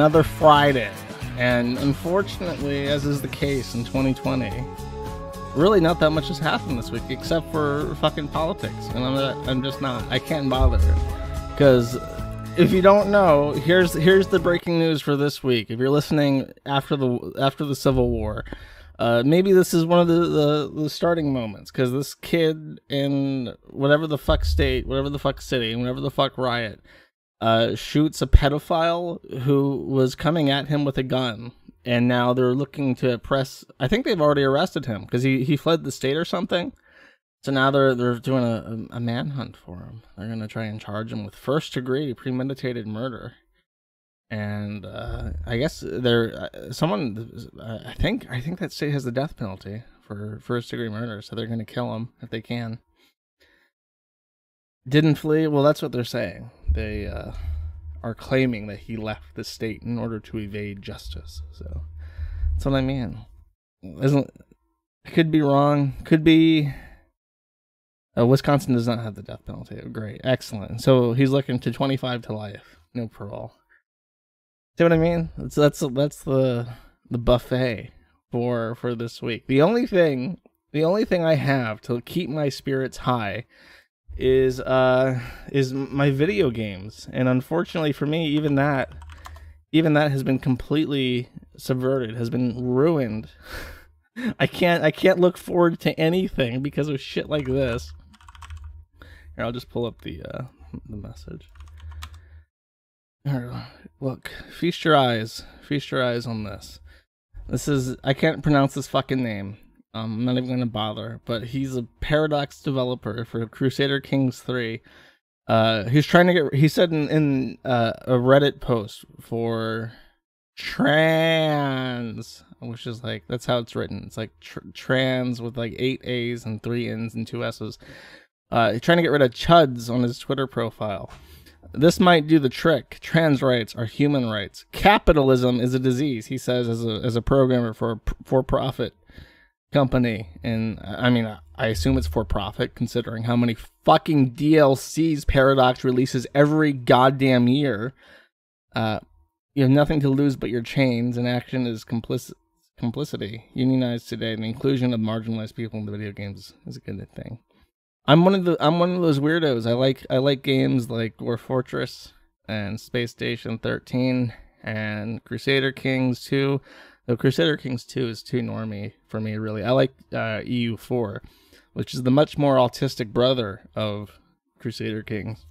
another Friday. And unfortunately, as is the case in 2020, really not that much has happened this week except for fucking politics. And I'm, I'm just not. I can't bother. Because if you don't know, here's here's the breaking news for this week. If you're listening after the after the Civil War, uh, maybe this is one of the the, the starting moments because this kid in whatever the fuck state, whatever the fuck city, whatever the fuck riot, uh, shoots a pedophile who was coming at him with a gun, and now they're looking to press. I think they've already arrested him because he he fled the state or something. So now they're they're doing a, a manhunt for him. They're gonna try and charge him with first degree premeditated murder, and uh, I guess they're uh, someone. I think I think that state has the death penalty for first degree murder, so they're gonna kill him if they can. Didn't flee. Well, that's what they're saying. They uh, are claiming that he left the state in order to evade justice. So that's what I mean. Isn't could be wrong. Could be uh, Wisconsin does not have the death penalty. Great, excellent. So he's looking to 25 to life, no parole. See what I mean? That's that's that's the the buffet for for this week. The only thing, the only thing I have to keep my spirits high is uh is my video games, and unfortunately for me, even that, even that has been completely subverted, has been ruined. I can't I can't look forward to anything because of shit like this. Here, I'll just pull up the uh, the message. Here, look, feast your eyes, feast your eyes on this. This is I can't pronounce this fucking name. Um, I'm not even gonna bother. But he's a Paradox developer for Crusader Kings Three. Uh, he's trying to get. He said in, in uh, a Reddit post for trans, which is like that's how it's written. It's like tr- trans with like eight A's and three N's and two S's. Uh, trying to get rid of chuds on his Twitter profile. This might do the trick. Trans rights are human rights. Capitalism is a disease, he says, as a as a programmer for for profit company. And I mean, I assume it's for profit, considering how many fucking DLCs Paradox releases every goddamn year. Uh, you have nothing to lose but your chains, and action is complicit complicity. Unionized today, and the inclusion of marginalized people in the video games is a good thing. I'm one of the I'm one of those weirdos. I like I like games like Dwarf Fortress and Space Station 13 and Crusader Kings 2. Though Crusader Kings 2 is too normy for me really. I like uh, EU4, which is the much more autistic brother of Crusader Kings.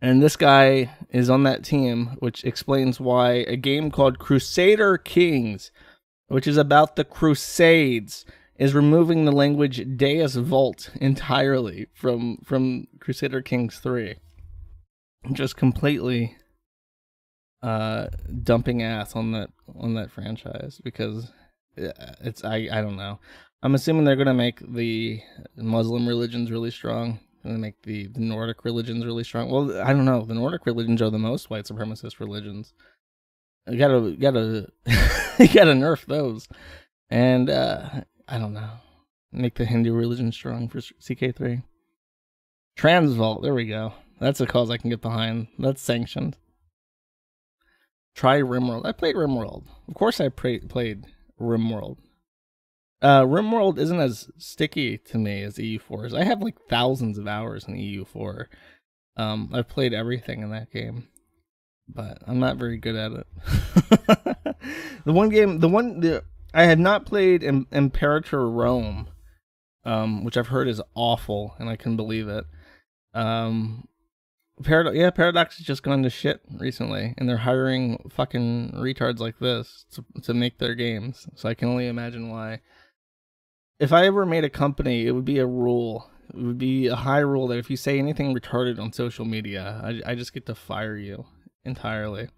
And this guy is on that team, which explains why a game called Crusader Kings, which is about the Crusades, is removing the language Deus Vult entirely from from Crusader Kings 3. Just completely uh dumping ass on that on that franchise because it's I I don't know. I'm assuming they're going to make the Muslim religions really strong and make the, the Nordic religions really strong. Well, I don't know. The Nordic religions are the most white supremacist religions. You gotta, gotta, you gotta nerf those. And uh, I don't know. Make the Hindu religion strong for CK3. Transvault, there we go. That's a cause I can get behind. That's sanctioned. Try RimWorld. I played RimWorld. Of course I pra- played RimWorld. Uh, RimWorld isn't as sticky to me as EU4 is. I have like thousands of hours in EU4. Um, I've played everything in that game, but I'm not very good at it. the one game, the one, the I had not played Im- Imperator Rome, um, which I've heard is awful, and I can believe it. Um, Yeah, Paradox has just gone to shit recently, and they're hiring fucking retards like this to to make their games. So I can only imagine why. If I ever made a company, it would be a rule. It would be a high rule that if you say anything retarded on social media, I, I just get to fire you entirely.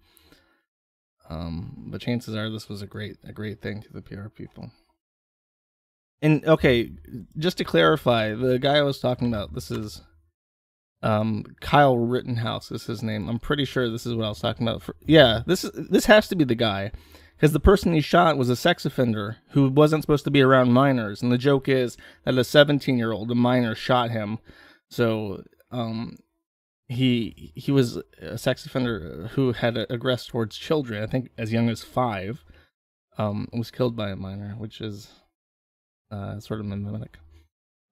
Um, but chances are this was a great a great thing to the PR people. And okay, just to clarify, the guy I was talking about, this is um Kyle Rittenhouse is his name. I'm pretty sure this is what I was talking about. For, yeah, this is this has to be the guy because the person he shot was a sex offender who wasn't supposed to be around minors, and the joke is that a 17 year old, a minor, shot him. So um, he he was a sex offender who had aggressed towards children. I think as young as five. Um, was killed by a minor, which is uh, sort of mimetic.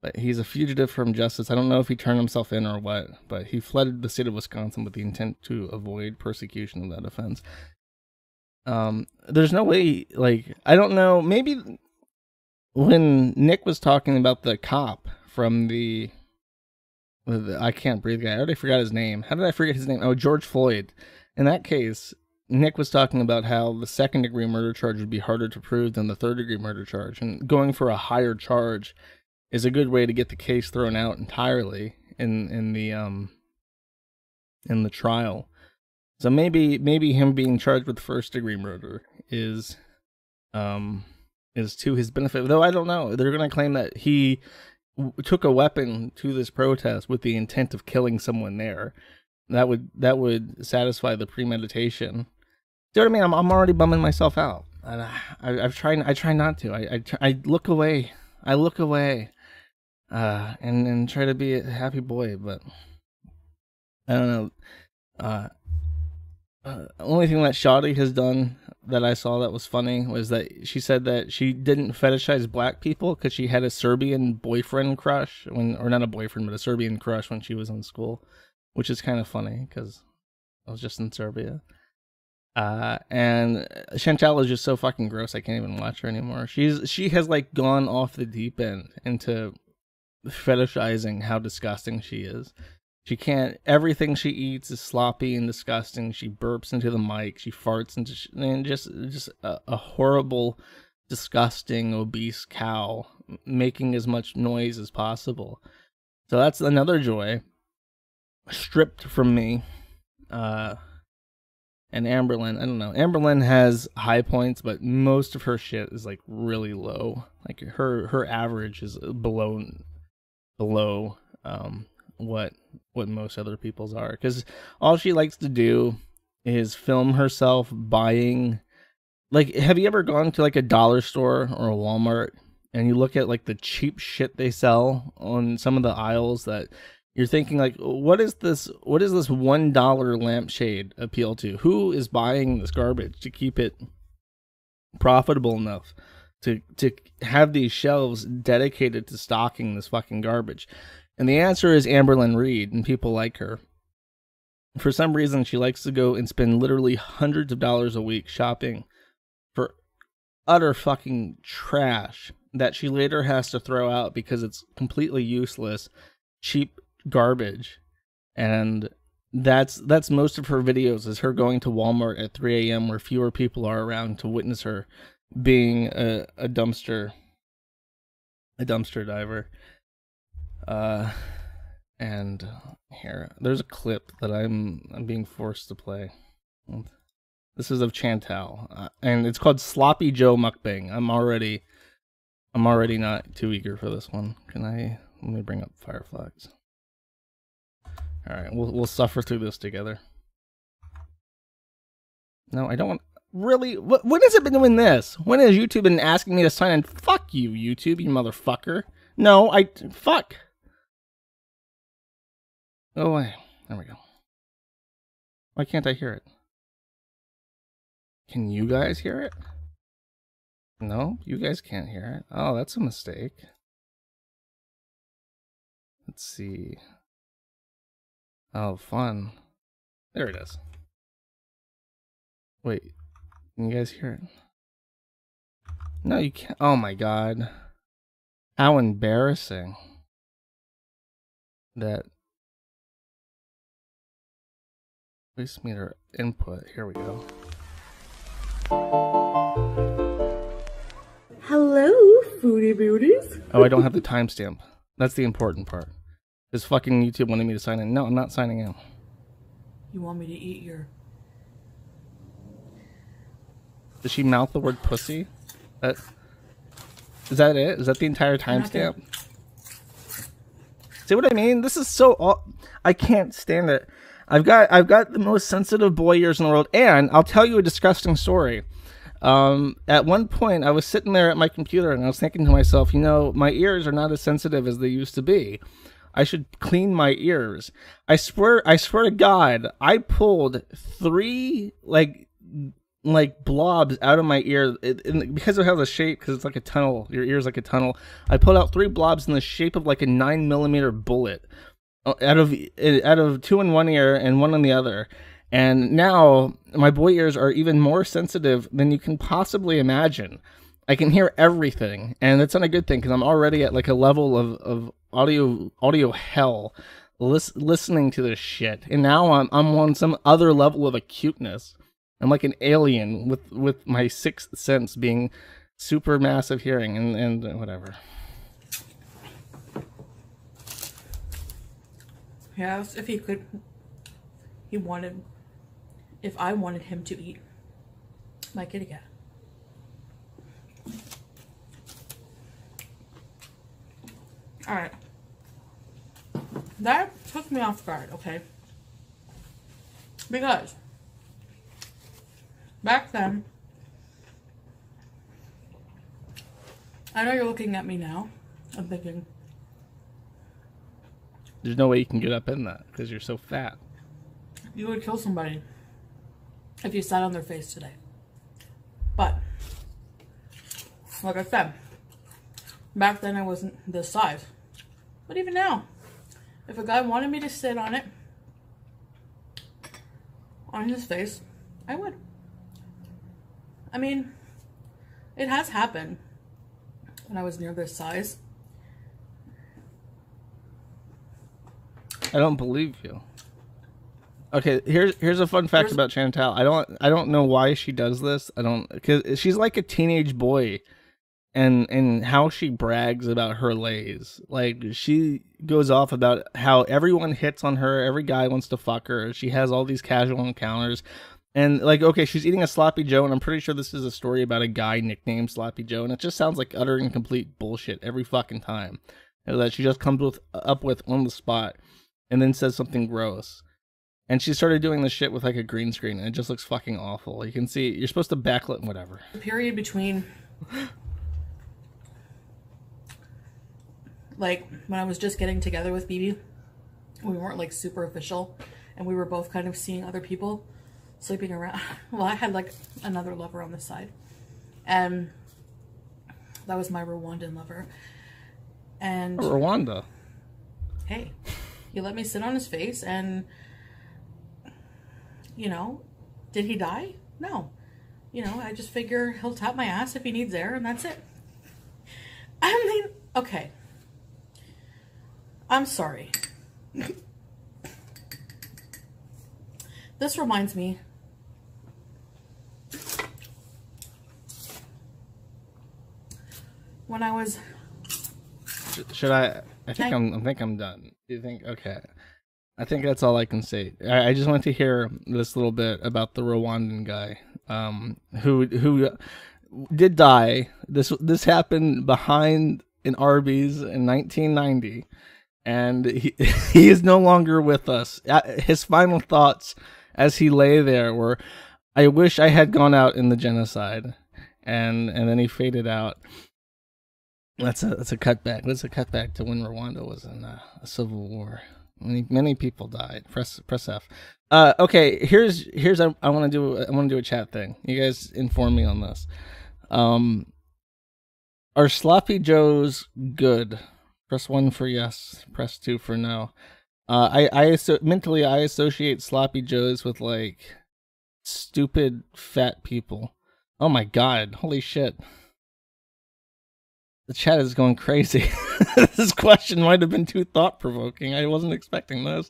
But he's a fugitive from justice. I don't know if he turned himself in or what, but he fled the state of Wisconsin with the intent to avoid persecution of that offense. Um, there's no way, like, I don't know. Maybe when Nick was talking about the cop from the I can't breathe guy. I already forgot his name. How did I forget his name? Oh, George Floyd. In that case, Nick was talking about how the second degree murder charge would be harder to prove than the third degree murder charge, and going for a higher charge is a good way to get the case thrown out entirely in in the um in the trial. So maybe maybe him being charged with first degree murder is um is to his benefit. Though I don't know. They're going to claim that he took a weapon to this protest with the intent of killing someone there. That would that would satisfy the premeditation. Do you know what I mean? I'm I'm already bumming myself out, and I, I have tried I try not to. I I, I look away. I look away, uh, and and try to be a happy boy, but I don't know. Uh, uh, only thing that Shotty has done that I saw that was funny was that she said that she didn't fetishize black people because she had a Serbian boyfriend crush when, or not a boyfriend, but a Serbian crush when she was in school, which is kind of funny because I was just in Serbia. Uh, and Chantal is just so fucking gross. I can't even watch her anymore. She's she has like gone off the deep end into fetishizing how disgusting she is. She can't. Everything she eats is sloppy and disgusting. She burps into the mic. She farts into and just just a, a horrible, disgusting, obese cow making as much noise as possible. So that's another joy stripped from me. Uh, and Amberlynn, I don't know. Amberlynn has high points, but most of her shit is like really low. Like her her average is below below um what what most other people's are. Because all she likes to do is film herself buying like have you ever gone to like a dollar store or a walmart and you look at like the cheap shit they sell on some of the aisles that you're thinking like what is this what is this one dollar lampshade appeal to? Who is buying this garbage to keep it profitable enough to to have these shelves dedicated to stocking this fucking garbage and the answer is Amberlynn Reid, and people like her. For some reason, she likes to go and spend literally hundreds of dollars a week shopping for utter fucking trash that she later has to throw out because it's completely useless, cheap garbage. And that's that's most of her videos is her going to Walmart at 3 a.m. where fewer people are around to witness her being a, a dumpster a dumpster diver. Uh, and here, there's a clip that I'm I'm being forced to play. This is of Chantal, uh, and it's called Sloppy Joe Mukbang. I'm already, I'm already not too eager for this one. Can I? Let me bring up Firefox. All right, we'll we'll suffer through this together. No, I don't want. Really? What? When has it been doing this? When has YouTube been asking me to sign in? Fuck you, YouTube, you motherfucker. No, I fuck. Oh away. There we go. Why can't I hear it? Can you guys hear it? No, you guys can't hear it. Oh, that's a mistake. Let's see. Oh, fun. There it is. Wait, can you guys hear it? No, you can't. Oh my god. How embarrassing. That Voicemeeter input. Here we go. Hello, foodie beauties. Oh, I don't have the timestamp. That's the important part. Is fucking YouTube wanting me to sign in? No, I'm not signing in. You want me to eat your? Did she mouth the word pussy? That is that it? Is that the entire timestamp? See what I mean? This is so. I can't stand it. I've got I've got the most sensitive boy ears in the world, and I'll tell you a disgusting story. Um, at one point, I was sitting there at my computer and I was thinking to myself, you know, my ears are not as sensitive as they used to be. I should clean my ears. I swear, I swear to God, I pulled three like like blobs out of my ear. It, it, because it has a shape because it's like a tunnel your ear's like a tunnel i pulled out three blobs in the shape of like a nine millimeter bullet uh, out of out of two in one ear and one in the other. And now my boy ears are even more sensitive than you can possibly imagine. I can hear everything and it's not a good thing because i'm already at like a level of, of audio audio hell lis- listening to this shit. And now i'm i'm on some other level of acuteness I'm like an alien with with my sixth sense being super massive hearing and and whatever. Yes, if he could, he wanted, if I wanted him to eat my kitty cat. All right. That took me off guard, okay? Because back then, I know you're looking at me now. I'm thinking, There's no way you can get up in that because you're so fat. you would kill somebody if you sat on their face today. But, like I said, back then I wasn't this size. But even now, if a guy wanted me to sit on it, on his face, I would. I mean, it has happened when I was near this size. I don't believe you. Okay, here's here's a fun fact Here's- about Chantal. I don't I don't know why she does this. I don't because she's like a teenage boy, and and how she brags about her lays. Like she goes off about how everyone hits on her, every guy wants to fuck her. She has all these casual encounters, and like okay, she's eating a sloppy Joe, and I'm pretty sure this is a story about a guy nicknamed Sloppy Joe, and it just sounds like utter and complete bullshit every fucking time. You know, that she just comes with up with on the spot, and then says something gross. And she started doing this shit with like a green screen, and it just looks fucking awful. You can see you're supposed to backlit whatever. the period between like when I was just getting together with BB, we weren't like super official and we were both kind of seeing other people sleeping around. Well, I had like another lover on the side. And that was my Rwandan lover. And oh, Rwanda. hey, he let me sit on his face and you know, did he die? No. You know, I just figure he'll tap my ass if he needs air and that's it. I mean, okay. I'm sorry. this reminds me when I was Should I? I think I- I'm. I think I'm done. Do you think? Okay. I think that's all I can say. I, I just want to hear this little bit about the Rwandan guy, um, who who did die. This this happened behind an Arby's in 1990, and he he is no longer with us. Uh, His final thoughts as he lay there were, "I wish I had gone out in the genocide," and and then he faded out. That's a that's a cutback. That's a cutback to when Rwanda was in uh, a civil war. Many many people died. Press press F. Uh, okay, here's here's I, I want to do I want to do a chat thing. You guys inform me on this. Um, are sloppy joes good? Press one for yes. Press two for no. Uh, I I mentally I associate sloppy joes with like stupid fat people. Oh my god! Holy shit! The chat is going crazy. this question might have been too thought provoking. I wasn't expecting this.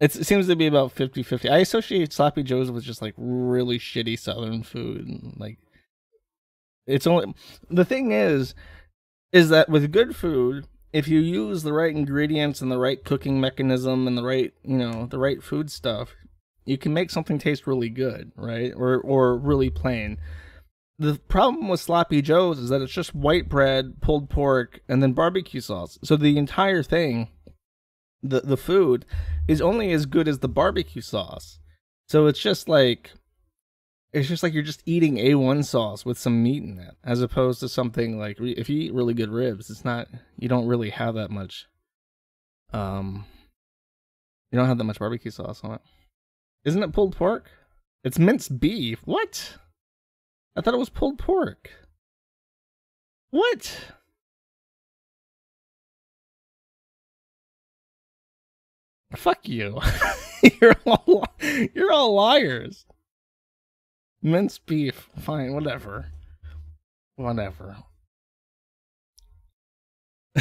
It's, it seems to be about 50 50. I associate Sloppy Joe's with just like really shitty Southern food. and, Like, it's only. The thing is, is that with good food, if you use the right ingredients and the right cooking mechanism and the right, you know, the right food stuff, you can make something taste really good, right? Or or really plain the problem with sloppy joes is that it's just white bread pulled pork and then barbecue sauce so the entire thing the the food is only as good as the barbecue sauce so it's just like it's just like you're just eating a1 sauce with some meat in it as opposed to something like if you eat really good ribs it's not you don't really have that much Um, you don't have that much barbecue sauce on it. Isn't it pulled pork? It's minced beef. What? I thought it was pulled pork. What? Fuck you. you're all you're all liars. Minced beef. Fine, whatever. Whatever.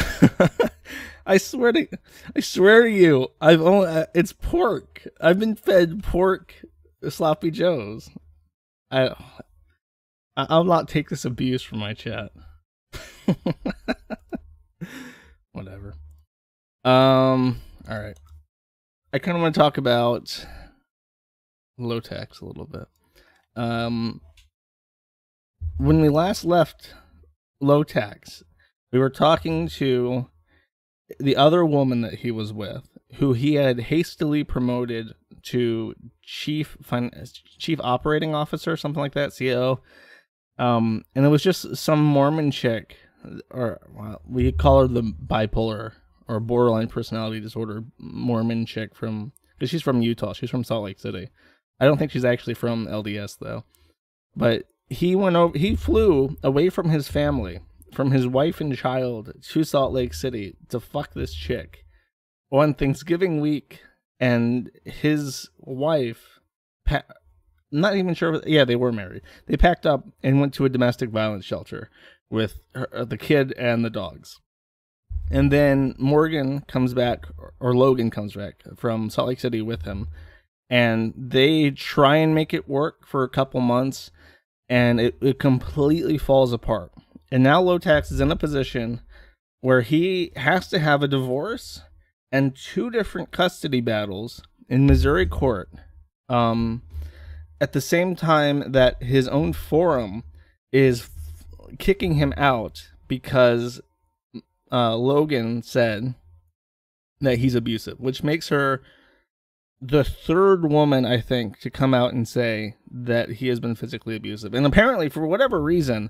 I swear to I swear to you, I've only uh, it's pork. I've been fed pork sloppy joes. I I'll not take this abuse from my chat. Whatever. Um all right. I kind of want to talk about Lowtax a little bit. Um, when we last left Lowtax, we were talking to the other woman that he was with, who he had hastily promoted to chief fin- chief operating officer, something like that, CEO. Um, and it was just some Mormon chick, or well, we call her the bipolar or borderline personality disorder Mormon chick from because she's from Utah. She's from Salt Lake City. I don't think she's actually from LDS though. But he went over. He flew away from his family, from his wife and child, to Salt Lake City to fuck this chick on Thanksgiving week, and his wife. Not even sure. Yeah, they were married. They packed up and went to a domestic violence shelter with her, the kid and the dogs. And then Morgan comes back, or Logan comes back from Salt Lake City with him. And they try and make it work for a couple months, and it, it completely falls apart. And now Lowtax is in a position where he has to have a divorce and two different custody battles in Missouri court um, at the same time that his own forum is kicking him out because uh, Logan said that he's abusive, which makes her the third woman, I think, to come out and say that he has been physically abusive. And apparently, for whatever reason,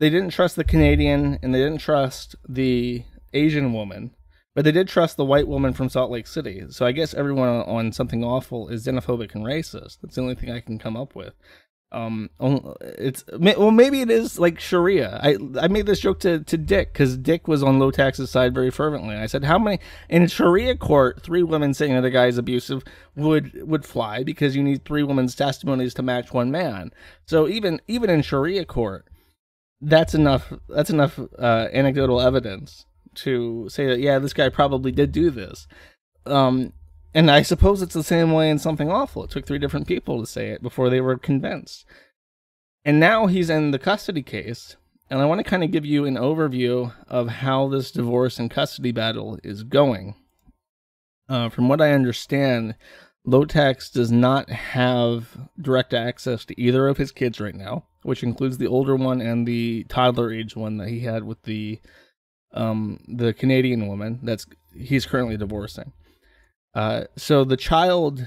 they didn't trust the Canadian and they didn't trust the Asian woman, but they did trust the white woman from Salt Lake City. So I guess everyone on something awful is xenophobic and racist. That's the only thing I can come up with um it's well maybe it is like sharia i i made this joke to to dick because dick was on Lowtax's side very fervently i said how many in sharia court three women saying that the guy is abusive would would fly because you need three women's testimonies to match one man so even even in sharia court that's enough that's enough uh anecdotal evidence to say that yeah this guy probably did do this um and I suppose it's the same way in something awful. It took three different people to say it before they were convinced. And now he's in the custody case. And I want to kind of give you an overview of how this divorce and custody battle is going. Uh, from what I understand, Lowtax does not have direct access to either of his kids right now, which includes the older one and the toddler age one that he had with the um, the Canadian woman that's he's currently divorcing. Uh, so the child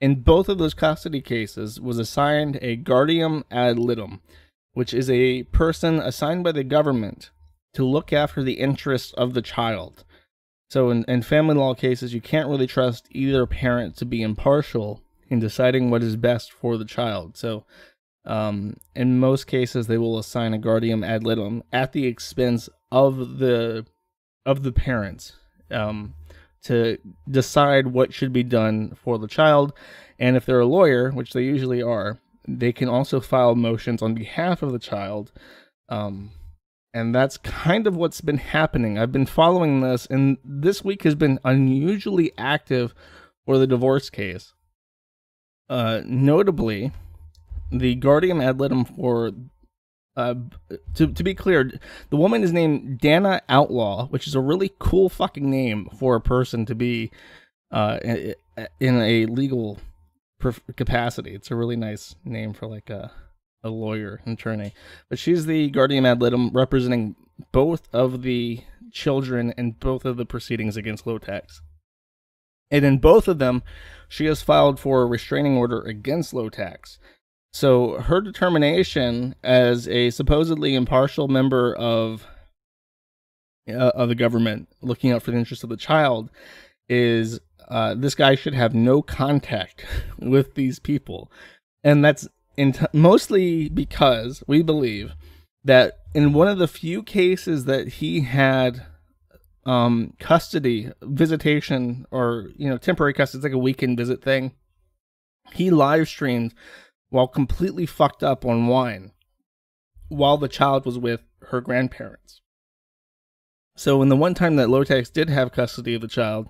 in both of those custody cases was assigned a guardian ad litem, which is a person assigned by the government to look after the interests of the child. So in, in family law cases, you can't really trust either parent to be impartial in deciding what is best for the child. So um, in most cases, they will assign a guardian ad litem at the expense of the of the parents. Um, to decide what should be done for the child. And if they're a lawyer, which they usually are, they can also file motions on behalf of the child. Um, and that's kind of what's been happening. I've been following this, and this week has been unusually active for the divorce case. Uh, notably, the guardian ad litem for uh, to to be clear, the woman is named Dana Outlaw, which is a really cool fucking name for a person to be uh, in a legal capacity. It's a really nice name for like a a lawyer, attorney. But she's the guardian ad litem representing both of the children and both of the proceedings against Lowtax. And in both of them, she has filed for a restraining order against Lowtax. So her determination as a supposedly impartial member of uh, of the government looking out for the interests of the child is uh, this guy should have no contact with these people, and that's mostly because we believe that in one of the few cases that he had um, custody, visitation, or you know temporary custody, it's like a weekend visit thing. He live streamed while completely fucked up on wine while the child was with her grandparents. So, in the one time that Lowtax did have custody of the child,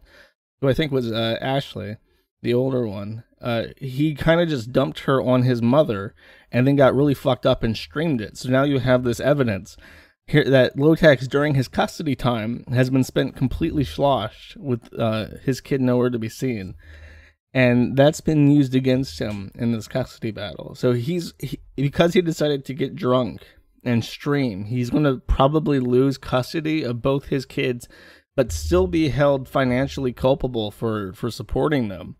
who I think was uh, Ashley, the older one, uh, he kind of just dumped her on his mother and then got really fucked up and streamed it. So now you have this evidence here that Lowtax during his custody time has been spent completely sloshed with uh, his kid nowhere to be seen. And that's been used against him in this custody battle. So he's he, because he decided to get drunk and stream, he's going to probably lose custody of both his kids, but still be held financially culpable for for supporting them.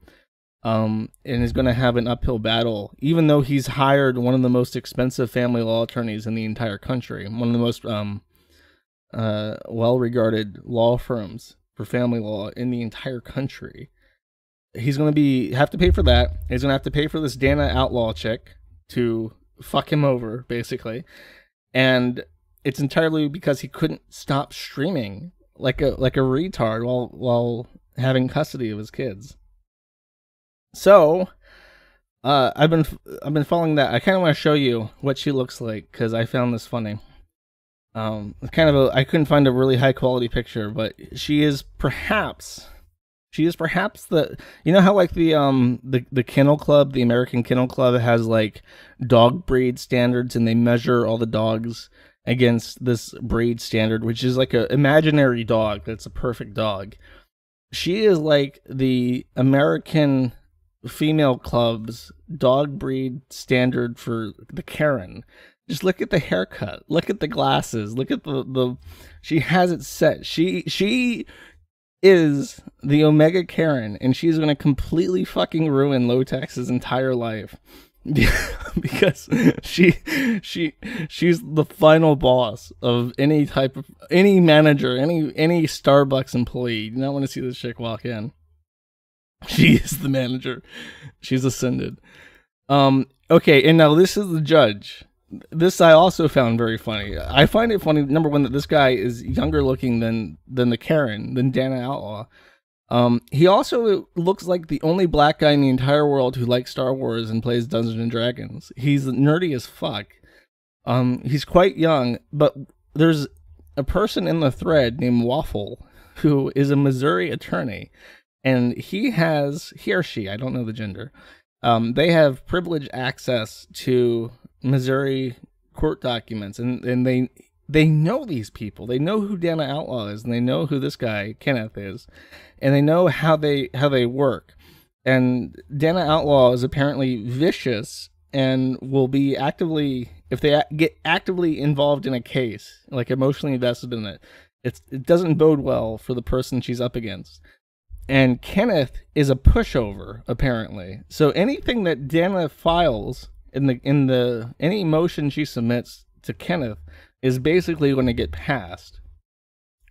Um, and is going to have an uphill battle, even though he's hired one of the most expensive family law attorneys in the entire country, one of the most um, uh, well-regarded law firms for family law in the entire country. He's going to be have to pay for that. He's going to have to pay for this Dana Outlaw chick to fuck him over, basically and it's entirely because he couldn't stop streaming like a like a retard while while having custody of his kids. So, uh, I've been I've been following that. I kind of want to show you what she looks like because I found this funny. Um, kind of a I couldn't find a really high quality picture, but she is perhaps she is perhaps the you know how like the um the the kennel club the american kennel club has like dog breed standards and they measure all the dogs against this breed standard which is like a imaginary dog that's a perfect dog. She is like the american female club's dog breed standard for the karen. Just look at the haircut. Look at the glasses. Look at the the she has it set. She she is the Omega Karen, and she's going to completely fucking ruin Lowtax's entire life. because she she she's the final boss of any type of any manager any any starbucks employee. You don't want to see this chick walk in. She is the manager. She's ascended. Um okay and now this is the judge this I also found very funny. I find it funny number one that this guy is younger looking than than the Karen than Dana Outlaw. Um, he also looks like the only black guy in the entire world who likes Star Wars and plays Dungeons and Dragons. He's nerdy as fuck. Um, he's quite young, but there's a person in the thread named Waffle who is a Missouri attorney, and he has he or she I don't know the gender. Um, they have privileged access to Missouri court documents, and and they they know these people. They know who Dana Outlaw is, and they know who this guy Kenneth is, and they know how they how they work. And Dana Outlaw is apparently vicious and will be actively if they get actively involved in a case, like emotionally invested in it. It's, it doesn't bode well for the person she's up against. And Kenneth is a pushover, apparently. So anything that Dana files in the in the any motion she submits to Kenneth is basically going to get passed.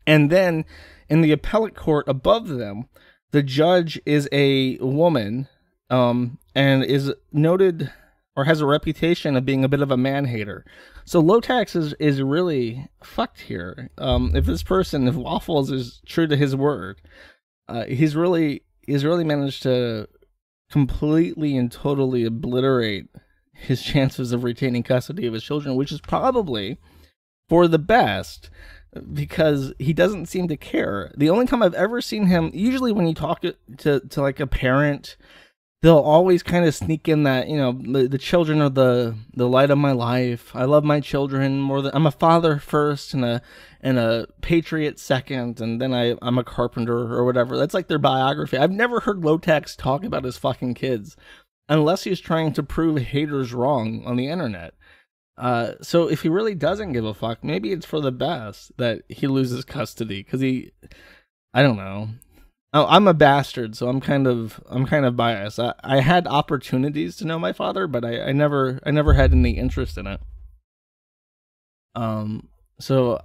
And then in the appellate court above them, the judge is a woman um, and is noted or has a reputation of being a bit of a man hater. So Lowtax is is really fucked here. Um, if this person, if Waffles is true to his word, uh, he's really he's really managed to completely and totally obliterate his chances of retaining custody of his children, which is probably for the best because he doesn't seem to care. The only time I've ever seen him, usually when you talk to, to, to like a parent, they'll always kind of sneak in that, you know, the, the children are the, the light of my life. I love my children more than I'm a father first and a, and a patriot second. And then I, I'm a carpenter or whatever. That's like their biography. I've never heard Lowtax talk about his fucking kids unless he's trying to prove haters wrong on the internet. Uh, so if he really doesn't give a fuck, maybe it's for the best that he loses custody because he, I don't know. Oh, I'm a bastard, so I'm kind of I'm kind of biased. I, I had opportunities to know my father, but I, I never I never had any interest in it. Um, so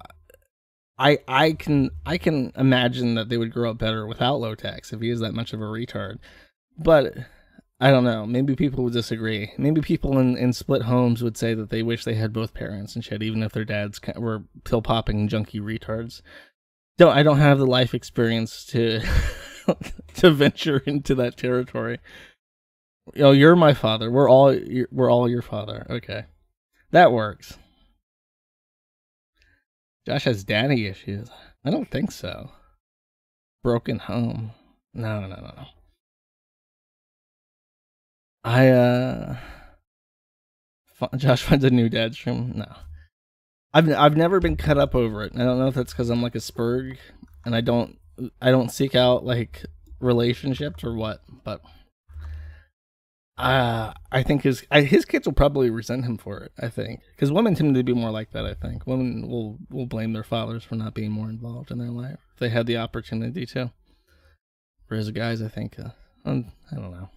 I I can I can imagine that they would grow up better without Lowtax if he is that much of a retard. But I don't know. Maybe people would disagree. Maybe people in, in split homes would say that they wish they had both parents and shit, even if their dads were pill popping junkie retards. Don't I don't have the life experience to to venture into that territory. Oh, you're my father. We're all we're all your father. Okay, that works. Josh has daddy issues. I don't think so. Broken home. No, no, no, no. I uh Josh finds a new dad stream. No. I've I've never been cut up over it. I don't know if that's cuz I'm like a spurg and I don't I don't seek out like relationships or what, but uh, I think his I, his kids will probably resent him for it. I think because women tend to be more like that. I think women will will blame their fathers for not being more involved in their life if they had the opportunity to. Whereas guys, I think uh, um, I don't know.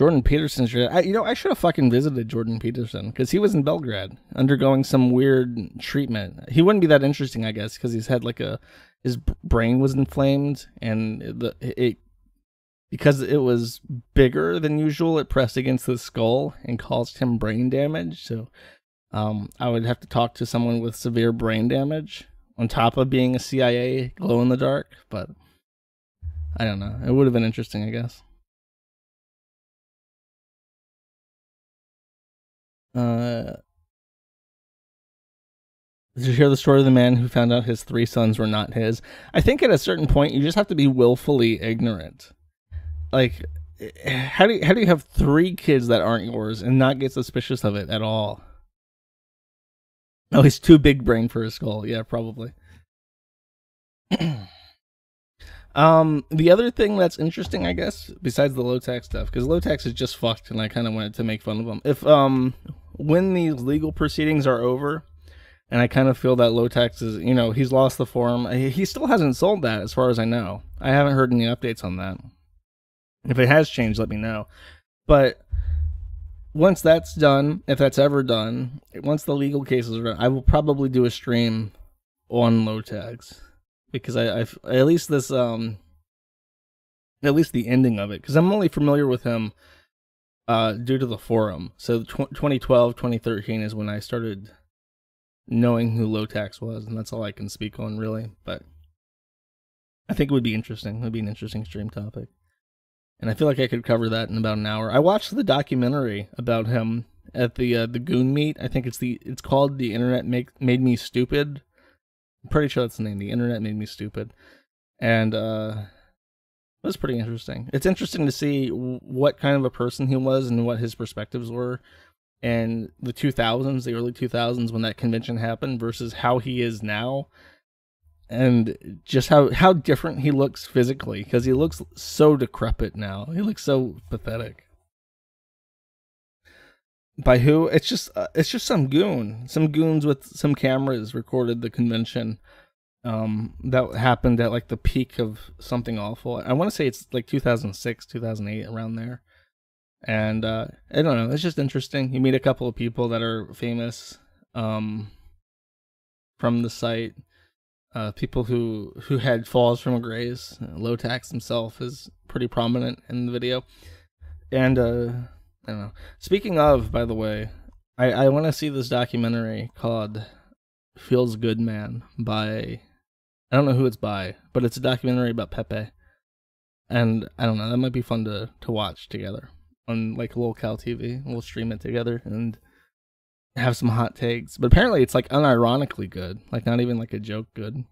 Jordan Peterson's, I, you know, I should have fucking visited Jordan Peterson because he was in Belgrade undergoing some weird treatment. He wouldn't be that interesting, I guess, because he's had like a his brain was inflamed and the it because it was bigger than usual, it pressed against the skull and caused him brain damage. So um, I would have to talk to someone with severe brain damage on top of being a CIA glow in the dark. But I don't know. It would have been interesting, I guess. Uh, did you hear the story of the man who found out his three sons were not his? I think at a certain point you just have to be willfully ignorant like how do you, how do you have three kids that aren't yours and not get suspicious of it at all? Oh, he's too big brain for his skull. Yeah, probably. um, the other thing that's interesting, I guess, besides the Lowtax stuff, because Lowtax is just fucked, and I kind of wanted to make fun of him. If um, when these legal proceedings are over, and I kind of feel that Lowtax is, you know, he's lost the form. He still hasn't sold that, as far as I know. I haven't heard any updates on that. If it has changed, let me know. But once that's done, if that's ever done, once the legal cases are done, I will probably do a stream on Lowtax because I, I've at least this um at least the ending of it because I'm only familiar with him uh due to the forum. So tw- 2012, 2013 is when I started knowing who Lowtax was, and that's all I can speak on really. But I think it would be interesting. It would be an interesting stream topic and I feel like I could cover that in about an hour. I watched the documentary about him at the uh, the Goon Meet. I think it's the it's called "The Internet Make Made Me Stupid." I'm pretty sure that's the name. The Internet Made Me Stupid, and uh, it was pretty interesting. It's interesting to see what kind of a person he was and what his perspectives were, and the 2000s, the early 2000s when that convention happened, versus how he is now and just how how different he looks physically because he looks so decrepit now. He looks so pathetic. By who? It's just uh, it's just some goon. Some goons with some cameras recorded the convention. Um, that happened at like the peak of something awful. I want to say it's like 2006, 2008, around there. And uh, I don't know. It's just interesting. You meet a couple of people that are famous um, from the site uh, people who who had falls from grace. Uh, Lowtax himself is pretty prominent in the video, and uh, I don't know. Speaking of, by the way, I I want to see this documentary called "Feels Good Man" by I don't know who it's by, but it's a documentary about Pepe, and I don't know. That might be fun to to watch together on like Little Cal TV. We'll stream it together and have some hot takes. But apparently it's like unironically good. Like not even like a joke good.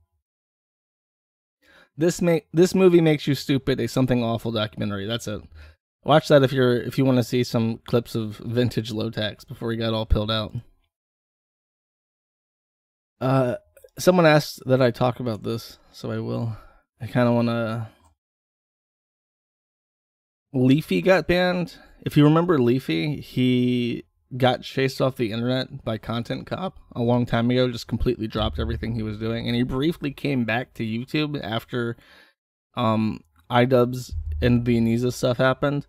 This make this movie makes you stupid, a something awful documentary. That's it. Watch that if you're if you want to see some clips of vintage Lowtax before he got all pilled out. Uh someone asked that I talk about this, so I will. I kind of want to Leafy got banned. If you remember Leafy, he got chased off the internet by Content Cop a long time ago, just completely dropped everything he was doing, and he briefly came back to YouTube after um iDubbbz and the Anisa stuff happened,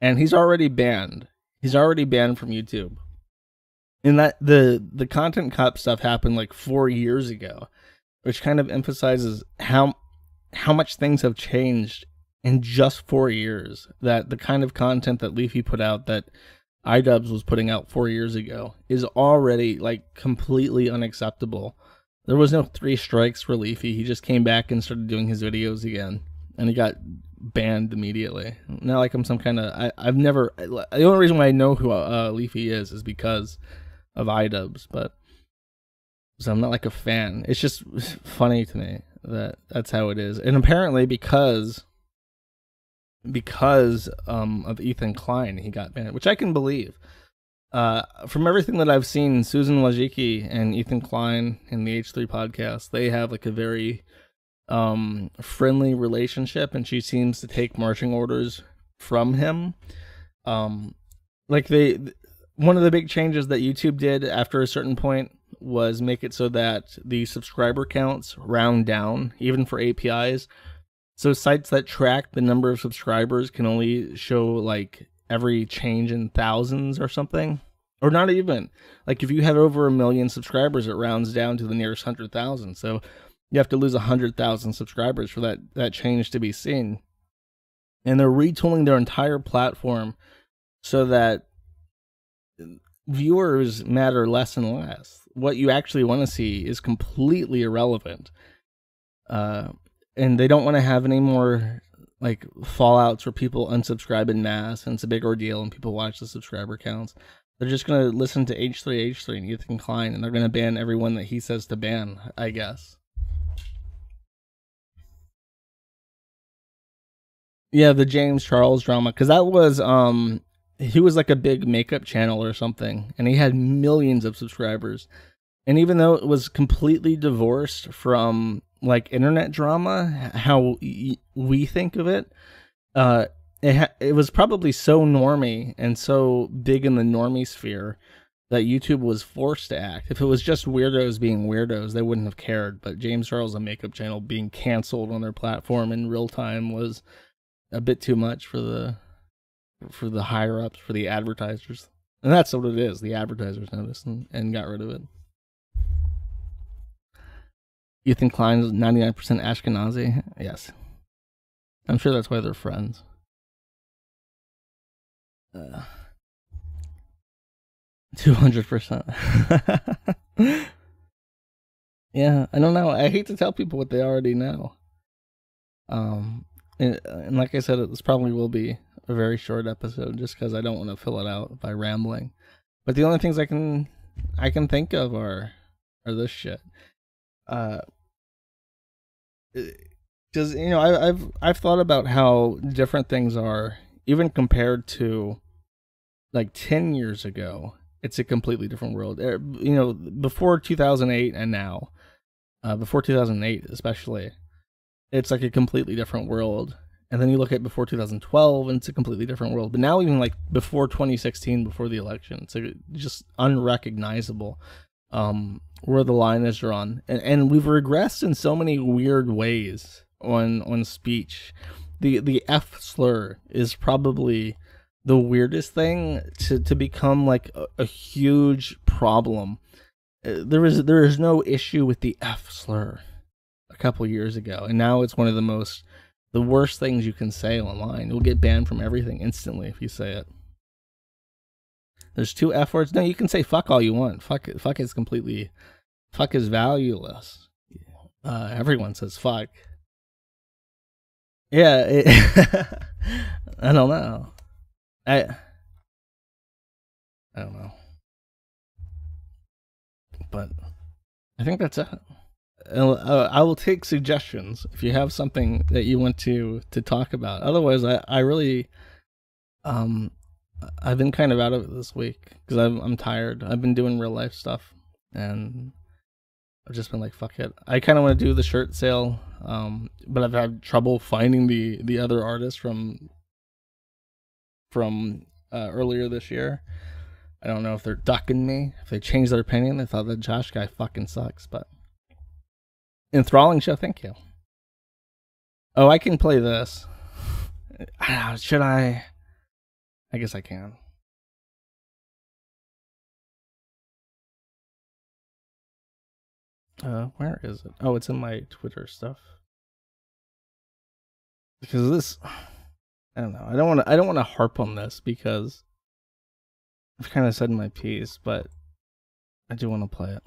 and he's already banned. He's already banned from YouTube. and that the the content cop stuff happened like four years ago, which kind of emphasizes how how much things have changed in just four years. That the kind of content that Leafy put out that iDubbbz was putting out four years ago is already like completely unacceptable. There was no three strikes for Leafy. He just came back and started doing his videos again, and he got banned immediately. Not like I'm some kind of. I've never. The only reason why I know who uh, Leafy is is because of iDubbbz, but so I'm not like a fan. It's just funny to me that that's how it is, and apparently because because um, of Ethan Klein, he got banned, which I can believe. Uh, from everything that I've seen, Susan Wojcicki and Ethan Klein in the H3 podcast, they have like a very um, friendly relationship, and she seems to take marching orders from him. Um, like they, one of the big changes that YouTube did after a certain point was make it so that the subscriber counts round down, even for APIs. So sites that track the number of subscribers can only show like every change in thousands or something. Or not even. Like if you have over a million subscribers, it rounds down to the nearest hundred thousand. So you have to lose a hundred thousand subscribers for that, that change to be seen. And they're retooling their entire platform so that viewers matter less and less. What you actually want to see is completely irrelevant. Uh, and they don't want to have any more like fallouts where people unsubscribe in mass and it's a big ordeal and people watch the subscriber counts. They're just gonna listen to H3 H3 and Ethan Klein and they're gonna ban everyone that he says to ban, I guess. Yeah, the James Charles drama, because that was um he was like a big makeup channel or something, and he had millions of subscribers. And even though it was completely divorced from like internet drama, how we think of it, uh, it it was probably so normy and so big in the normie sphere that YouTube was forced to act. If it was just weirdos being weirdos, they wouldn't have cared. But James Charles, a makeup channel, being canceled on their platform in real time was a bit too much for the for the higher ups, for the advertisers. And that's what it is. The advertisers noticed and, and got rid of it. Ethan Klein's 99% Ashkenazi? Yes. I'm sure that's why they're friends. Uh, 200%. yeah, I don't know. I hate to tell people what they already know. Um, and, and like I said, this probably will be a very short episode just because I don't want to fill it out by rambling. But the only things I can I can think of are are this shit. Uh, because you know I, I've I've thought about how different things are, even compared to like ten years ago. It's a completely different world. Er, you know, before 2008 and now, uh, before 2008 especially, it's like a completely different world. And then you look at before 2012 and it's a completely different world. But now even like before 2016 before the election it's just unrecognizable um where the line is drawn. And, and we've regressed in so many weird ways on on speech. The the f slur is probably the weirdest thing to to become like a, a huge problem. Uh, there is there is no issue with the f slur couple years ago and now it's one of the most the worst things you can say online. You'll get banned from everything instantly if you say it. There's two F words. No, you can say fuck all you want. Fuck. Fuck is completely. Fuck is valueless. Uh, everyone says fuck. Yeah, it, I don't know. I I don't know. But I think that's it. Uh, I will take suggestions if you have something that you want to to talk about. Otherwise, I I really um I've been kind of out of it this week because I'm I'm tired. I've been doing real life stuff and I've just been like fuck it. I kind of want to do the shirt sale, um, but I've had trouble finding the the other artists from from uh, earlier this year. I don't know if they're ducking me. If they changed their opinion, they thought that Josh guy fucking sucks, but enthralling show. Thank you. Oh, I can play this. Ah, should I? I guess I can. Uh, where is it? Oh, it's in my Twitter stuff. Because this, I don't know. I don't want to. I don't want to harp on this because I've kind of said my piece, but I do want to play it.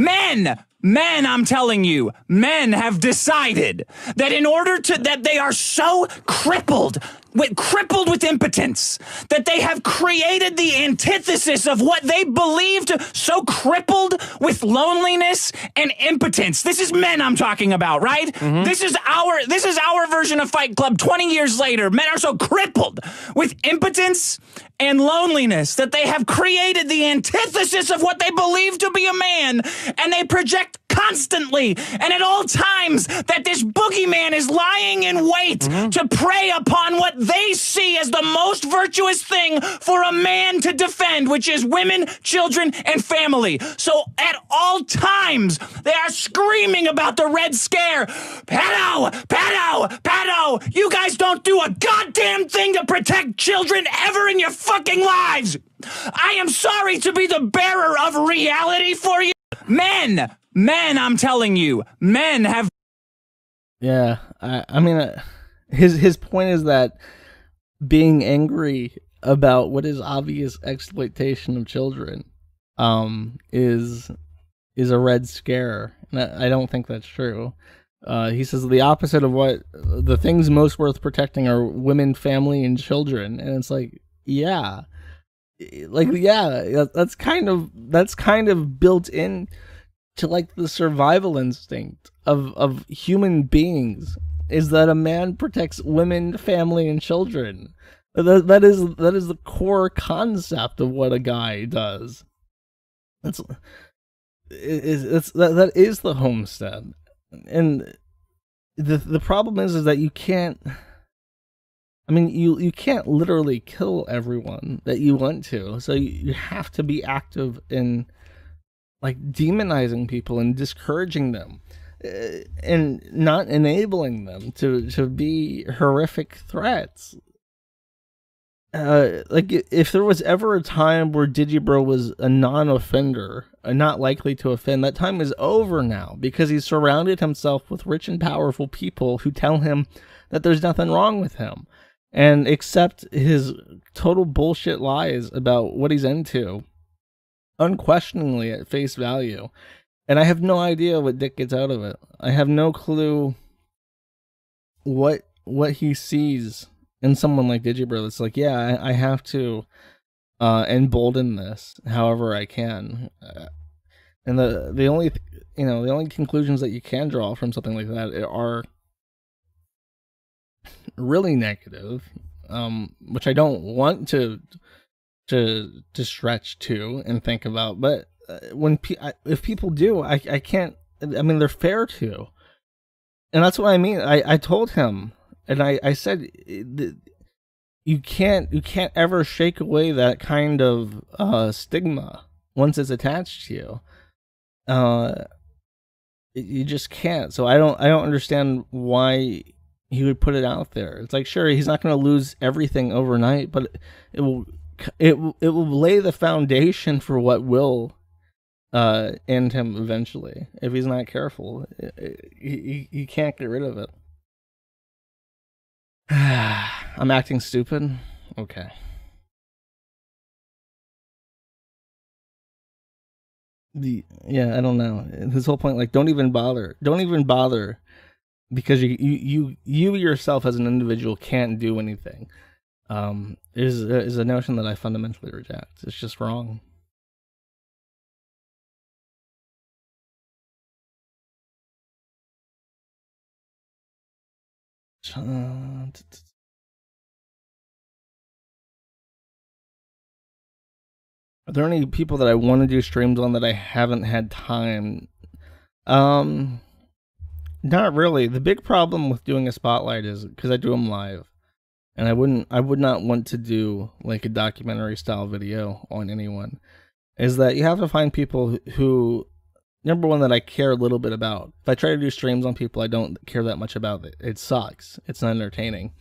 Men, men, I'm telling you, men have decided that in order to, that they are so crippled, with, crippled with impotence, that they have created the antithesis of what they believed, so crippled with loneliness and impotence. This is men I'm talking about, right? Mm-hmm. This is our, this is our version of Fight Club 20 years later. Men are so crippled with impotence and loneliness that they have created the antithesis of what they believe to be a man and they project constantly and at all times that this boogeyman is lying in wait mm-hmm. to prey upon what they see as the most virtuous thing for a man to defend, which is women, children, and family. So at all times, they are screaming about the Red Scare. Pedo, pedo, pedo. You guys don't do a goddamn thing to protect children ever in your fucking lives. I am sorry to be the bearer of reality for you. Men, men, I'm telling you, men have Yeah, I, I mean, uh, his his point is that being angry about what is obvious exploitation of children, um, is is a red scare, and I, I don't think that's true. Uh, he says the opposite of what the things most worth protecting are women, family, and children, and it's like, yeah, like yeah, that's kind of that's kind of built in to like the survival instinct of of human beings is that a man protects women, family, and children. That that is that is the core concept of what a guy does. That's is it's that that is the homestead, and the the problem is is that you can't. I mean, you you can't literally kill everyone that you want to, so you, you have to be active in like demonizing people and discouraging them uh, and not enabling them to to be horrific threats. Uh like if there was ever a time where digibro was a non-offender uh, not likely to offend that time is over now because he's surrounded himself with rich and powerful people who tell him that there's nothing wrong with him and accept his total bullshit lies about what he's into unquestioningly at face value. And I have no idea what Dick gets out of it. I have no clue what what he sees in someone like Digibro. It's like, yeah, I, I have to uh, embolden this however I can. Uh, and the the only you know the only conclusions that you can draw from something like that are really negative, um, which I don't want to to to stretch to and think about. But uh, when pe- if people do, I I can't. I mean, they're fair to, and that's what I mean. I I told him, and I I said. eh, You can't you can't ever shake away that kind of uh, stigma once it's attached to you. Uh, you just can't. So I don't I don't understand why he would put it out there. It's like sure he's not going to lose everything overnight, but it will it will- it will lay the foundation for what will uh end him eventually if he's not careful. He he, he can't get rid of it. I'm acting stupid. Okay. The yeah, I don't know. His whole point, like, don't even bother. Don't even bother, because you you you you yourself as an individual can't do anything. Um, is is a notion that I fundamentally reject. It's just wrong. Are there any people that I want to do streams on that I haven't had time? Um, not really. The big problem with doing a spotlight is because I do them live, and I wouldn't, I would not want to do like a documentary style video on anyone. Is that you have to find people who- number one, that I care a little bit about. If I try to do streams on people I don't care that much about, it, it sucks. It's not entertaining.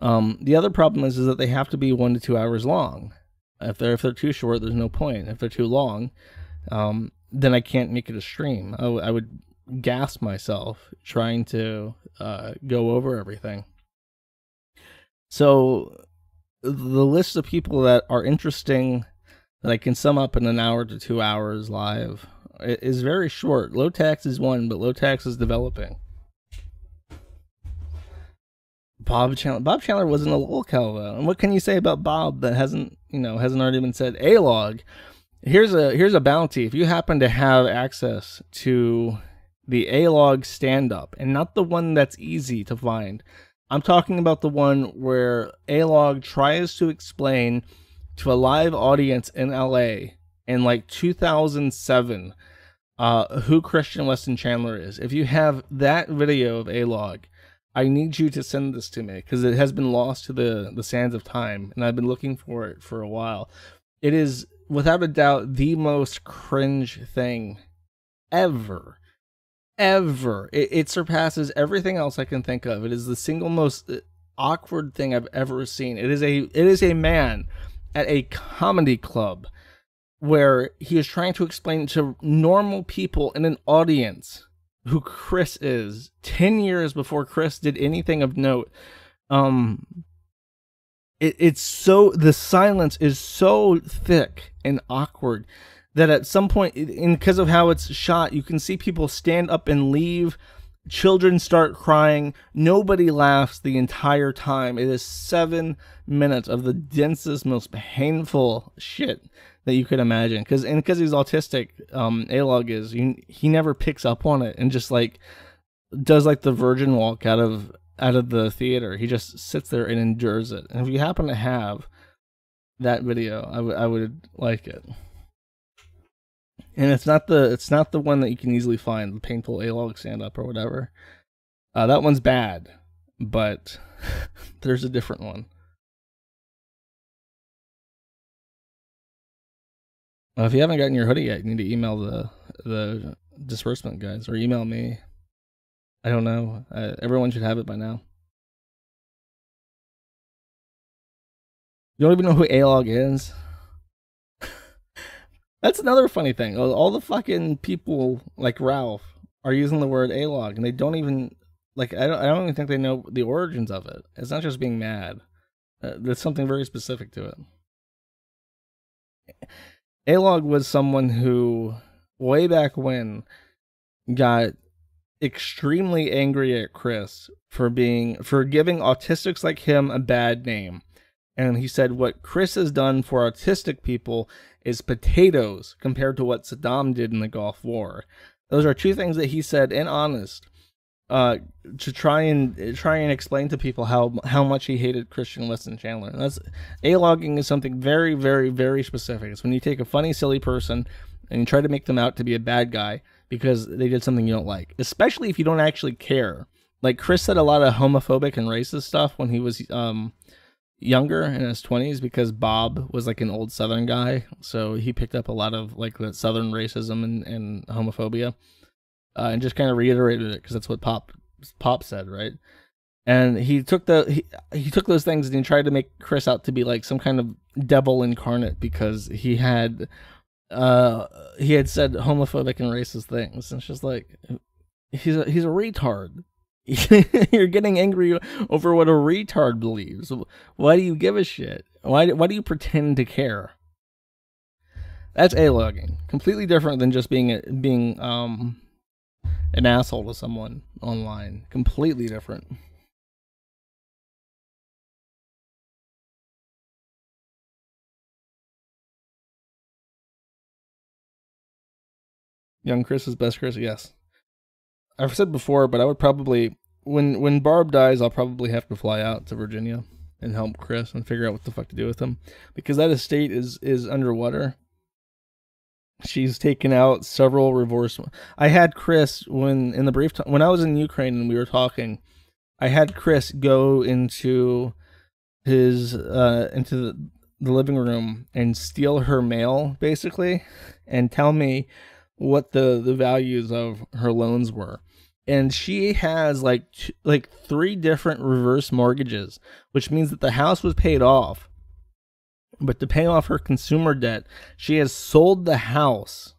Um, the other problem is, is that they have to be one to two hours long. If they're if they're too short, there's no point. If they're too long, um, then I can't make it a stream. I, w- I would gas myself trying to uh, go over everything. So the list of people that are interesting that I can sum up in an hour to two hours live is very short. Lowtax is one, but Lowtax is developing. Bob Chandler. Bob Chandler wasn't a lolcow though. And what can you say about Bob that hasn't, you know, hasn't already been said? Alog. Here's a here's a bounty. If you happen to have access to the Alog stand up, and not the one that's easy to find. I'm talking about the one where Alog tries to explain to a live audience in LA in like 2007 uh, who Christian Weston Chandler is. If you have that video of Alog, I need you to send this to me because it has been lost to the the sands of time, and I've been looking for it for a while. It is without a doubt the most cringe thing ever, ever. It, it surpasses everything else I can think of. It is the single most uh, awkward thing I've ever seen. It is a it is a man at a comedy club where he is trying to explain to normal people in an audience who Chris is 10 years before Chris did anything of note. Um it, it's so the silence is so thick and awkward that at some point in because of how it's shot you can see people stand up and leave children start crying nobody laughs the entire time it is seven minutes of the densest most painful shit that you could imagine. Because and because he's autistic, um, Alog is he, he never picks up on it and just like does like the virgin walk out of out of the theater. He just sits there and endures it. And if you happen to have that video, I I would like it. And it's not the it's not the one that you can easily find, the painful Alog stand up or whatever. Uh, that one's bad, but there's a different one. Well, if you haven't gotten your hoodie yet, you need to email the the disbursement guys or email me. I don't know. Uh, everyone should have it by now. You don't even know who Alog is. That's another funny thing. All the fucking people like Ralph are using the word Alog, and they don't even like. I don't. I don't even think they know the origins of it. It's not just being mad. Uh, there's something very specific to it. Alog was someone who, way back when, got extremely angry at Chris for being for giving autistics like him a bad name. And he said what Chris has done for autistic people is potatoes compared to what Saddam did in the Gulf War. Those are two things that he said in honest uh, to try and try and explain to people how how much he hated Christian Weston Chandler. And that's a-logging is something very very very specific. It's when you take a funny silly person and you try to make them out to be a bad guy because they did something you don't like, especially if you don't actually care. Like Chris said a lot of homophobic and racist stuff when he was um younger in his 20s because Bob was like an old southern guy, so he picked up a lot of like the southern racism and, and homophobia uh, and just kind of reiterated it because that's what Pop Pop said, right? And he took the he, he took those things and he tried to make Chris out to be like some kind of devil incarnate because he had uh he had said homophobic and racist things. And it's just like he's a he's a retard. You're getting angry over what a retard believes. Why do you give a shit? Why why do you pretend to care? That's a logging. Completely different than just being being um an asshole to someone online. Completely different. Young Chris is best Chris, yes. I've said before, but I would probably when when Barb dies, I'll probably have to fly out to Virginia and help Chris and figure out what the fuck to do with him because that estate is is underwater she's taken out several reverse. I had Chris when in the brief time when I was in Ukraine and we were talking. I had Chris go into his uh into the, the living room and steal her mail basically and tell me what the the values of her loans were and she has like t- like three different reverse mortgages, which means that the house was paid off. But to pay off her consumer debt, she has sold the house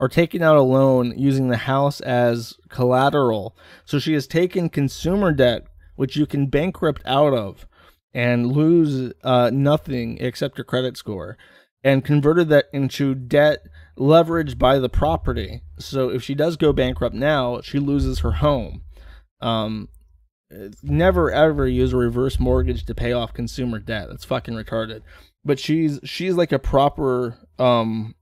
or taken out a loan using the house as collateral. So she has taken consumer debt, which you can bankrupt out of and lose uh, nothing except your credit score, and converted that into debt leveraged by the property. So if she does go bankrupt now, she loses her home. Um, never ever use a reverse mortgage to pay off consumer debt. That's fucking retarded. But she's she's like a proper um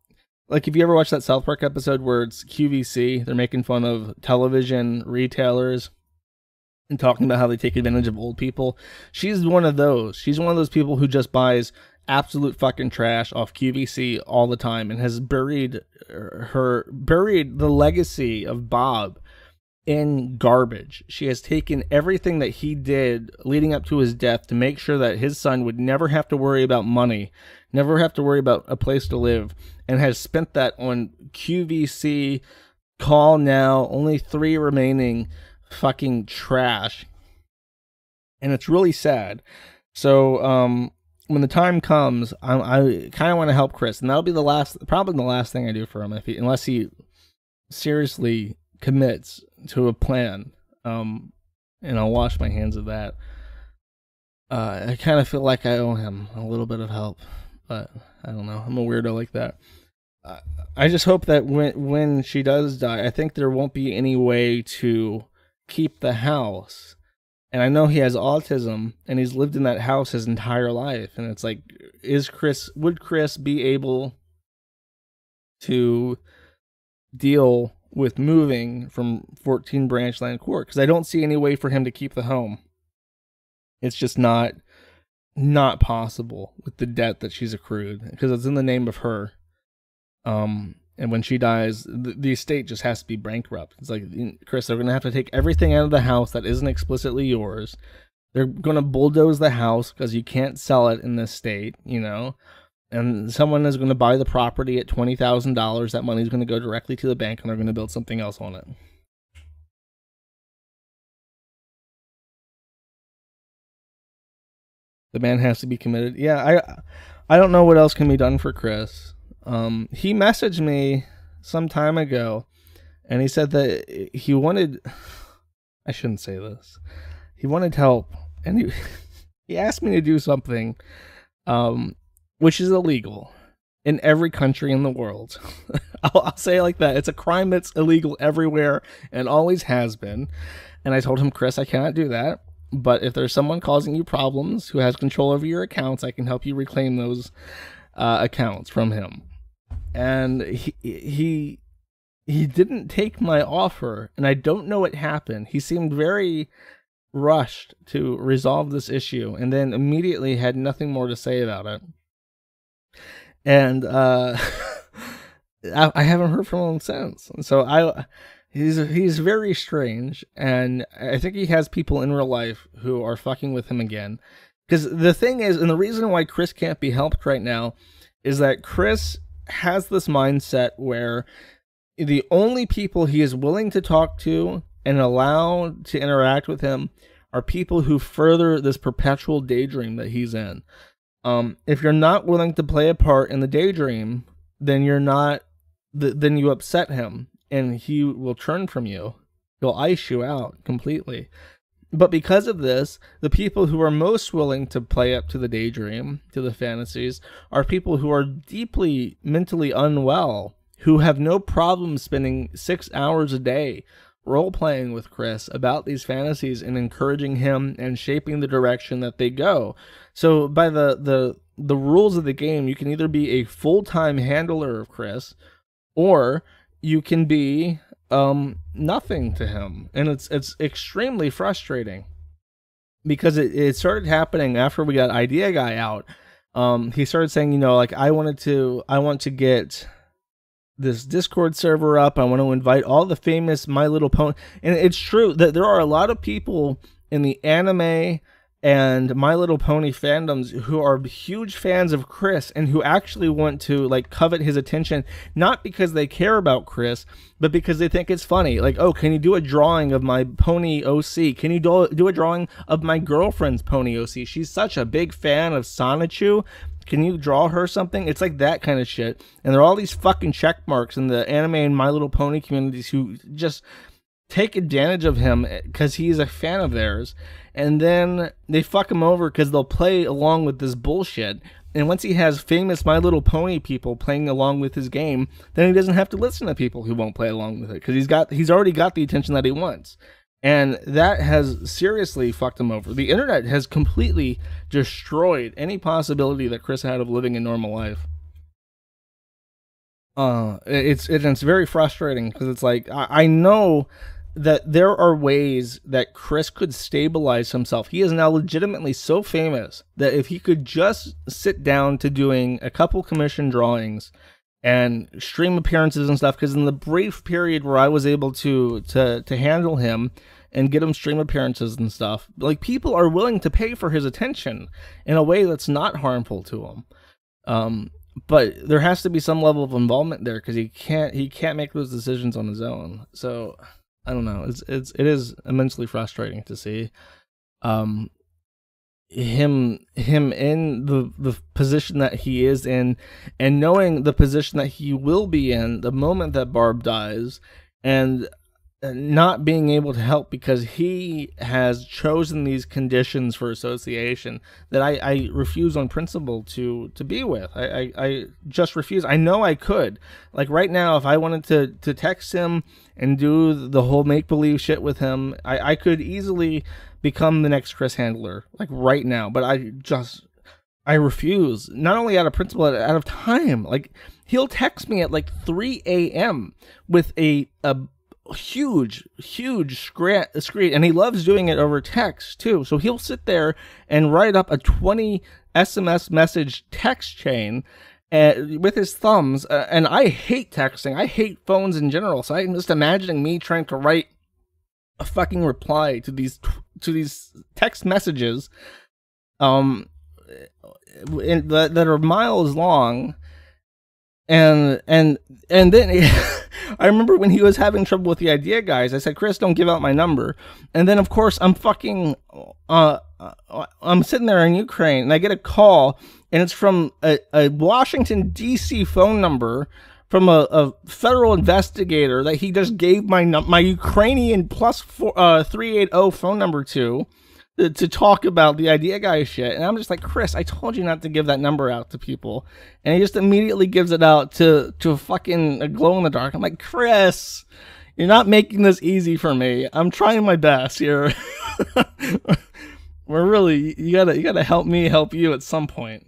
like if you ever watch that South Park episode where it's QVC, they're making fun of television retailers and talking about how they take advantage of old people. She's one of those. She's one of those people who just buys absolute fucking trash off QVC all the time and has buried her buried the legacy of Bob in garbage. She has taken everything that he did leading up to his death to make sure that his son would never have to worry about money, never have to worry about a place to live, and has spent that on QVC, Call Now, only three remaining fucking trash. And it's really sad. So, um, when the time comes, I, I kind of want to help Chris, and that'll be the last, probably the last thing I do for him, if he, unless he seriously commits to a plan. Um, and I'll wash my hands of that. Uh, I kind of feel like I owe him a little bit of help, but I don't know. I'm a weirdo like that. Uh, I just hope that when when she does die, I think there won't be any way to keep the house and I know he has autism and he's lived in that house his entire life. And it's like, is Chris, would Chris be able to deal with moving from 14 Branchland Court? Because I don't see any way for him to keep the home. It's just not not possible with the debt that she's accrued because it's in the name of her. Um, and when she dies, the, the, estate just has to be bankrupt. It's like, Chris, they're going to have to take everything out of the house that isn't explicitly yours. They're going to bulldoze the house because you can't sell it in this state, you know? And someone is going to buy the property at $20,000. That money is going to go directly to the bank and they're going to build something else on it. The man has to be committed. Yeah, I I don't know what else can be done for Chris. Um, he messaged me some time ago, and he said that he wanted. I shouldn't say this. He wanted help, and he he asked me to do something, um, which is illegal in every country in the world. I'll, I'll, say it like that. It's a crime that's illegal everywhere and always has been. And I told him, Chris, I cannot do that. But if there's someone causing you problems who has control over your accounts, I can help you reclaim those uh, accounts from him and he he he didn't take my offer and i don't know what happened. He seemed very rushed to resolve this issue and then immediately had nothing more to say about it. And uh I, I haven't heard from him since. So i he's he's very strange and i think he has people in real life who are fucking with him again. Because the thing is and the reason why chris can't be helped right now is that chris has this mindset where the only people he is willing to talk to and allow to interact with him are people who further this perpetual daydream that he's in. Um, if you're not willing to play a part in the daydream, then you're not, th- then you upset him and he will turn from you. He'll ice you out completely. But because of this, the people who are most willing to play up to the daydream, to the fantasies, are people who are deeply mentally unwell, who have no problem spending six hours a day role playing with Chris about these fantasies and encouraging him and shaping the direction that they go. So by the the the rules of the game, you can either be a full time handler of Chris, or you can be um, nothing to him, and it's it's extremely frustrating because it, it started happening after we got Idea Guy out. Um, he started saying, you know, like I wanted to, I want to get this Discord server up. I want to invite all the famous My Little Pony, and it's true that there are a lot of people in the anime and My Little Pony fandoms who are huge fans of Chris and who actually want to like covet his attention, not because they care about Chris, but because they think it's funny. Like, oh, can you do a drawing of my pony OC? Can you do, do a drawing of my girlfriend's pony OC? She's such a big fan of Sonichu. Can you draw her something? It's like that kind of shit. And there are all these fucking check marks in the anime and My Little Pony communities who just take advantage of him because he's a fan of theirs and then they fuck him over because they'll play along with this bullshit. And once he has famous My Little Pony people playing along with his game, then he doesn't have to listen to people who won't play along with it because he's got he's already got the attention that he wants. And that has seriously fucked him over. The internet has completely destroyed any possibility that Chris had of living a normal life. Uh, it's it's very frustrating because it's like I, I know that there are ways that Chris could stabilize himself. He is now legitimately so famous that if he could just sit down to doing a couple commission drawings and stream appearances and stuff because in the brief period where I was able to to to handle him and get him stream appearances and stuff, like people are willing to pay for his attention in a way that's not harmful to him. Um, but there has to be some level of involvement there because he can't he can't make those decisions on his own. So I don't know. It's it's it is immensely frustrating to see um him him in the the position that he is in and knowing the position that he will be in the moment that Barb dies and not being able to help because he has chosen these conditions for association that I, I refuse on principle to to be with. I, I, I, just refuse. I know I could. Like right now, if I wanted to, to text him and do the whole make believe shit with him, I, I could easily become the next Chris Handler. Like right now. But I just I refuse. Not only out of principle, out of time. Like he'll text me at like 3 a.m. with a a huge, huge screen, and he loves doing it over text too. So he'll sit there and write up a 20 SMS message text chain uh, with his thumbs. Uh, and I hate texting. I hate phones in general. So I'm just imagining me trying to write a fucking reply to these to these text messages, um, in, that, that are miles long and and and then I remember when he was having trouble with the idea guys, I said, "Chris, don't give out my number." And then of course I'm fucking uh, uh I'm sitting there in Ukraine and I get a call and it's from a, a Washington D.C. phone number from a, a, federal investigator that he just gave my my Ukrainian plus four, uh, 380 phone number to to, to talk about the idea guy shit. And I'm just like, Chris, I told you not to give that number out to people. And he just immediately gives it out to, to a fucking a glow in the dark. I'm like, Chris, you're not making this easy for me. I'm trying my best here. We're really, you gotta, you gotta help me help you at some point.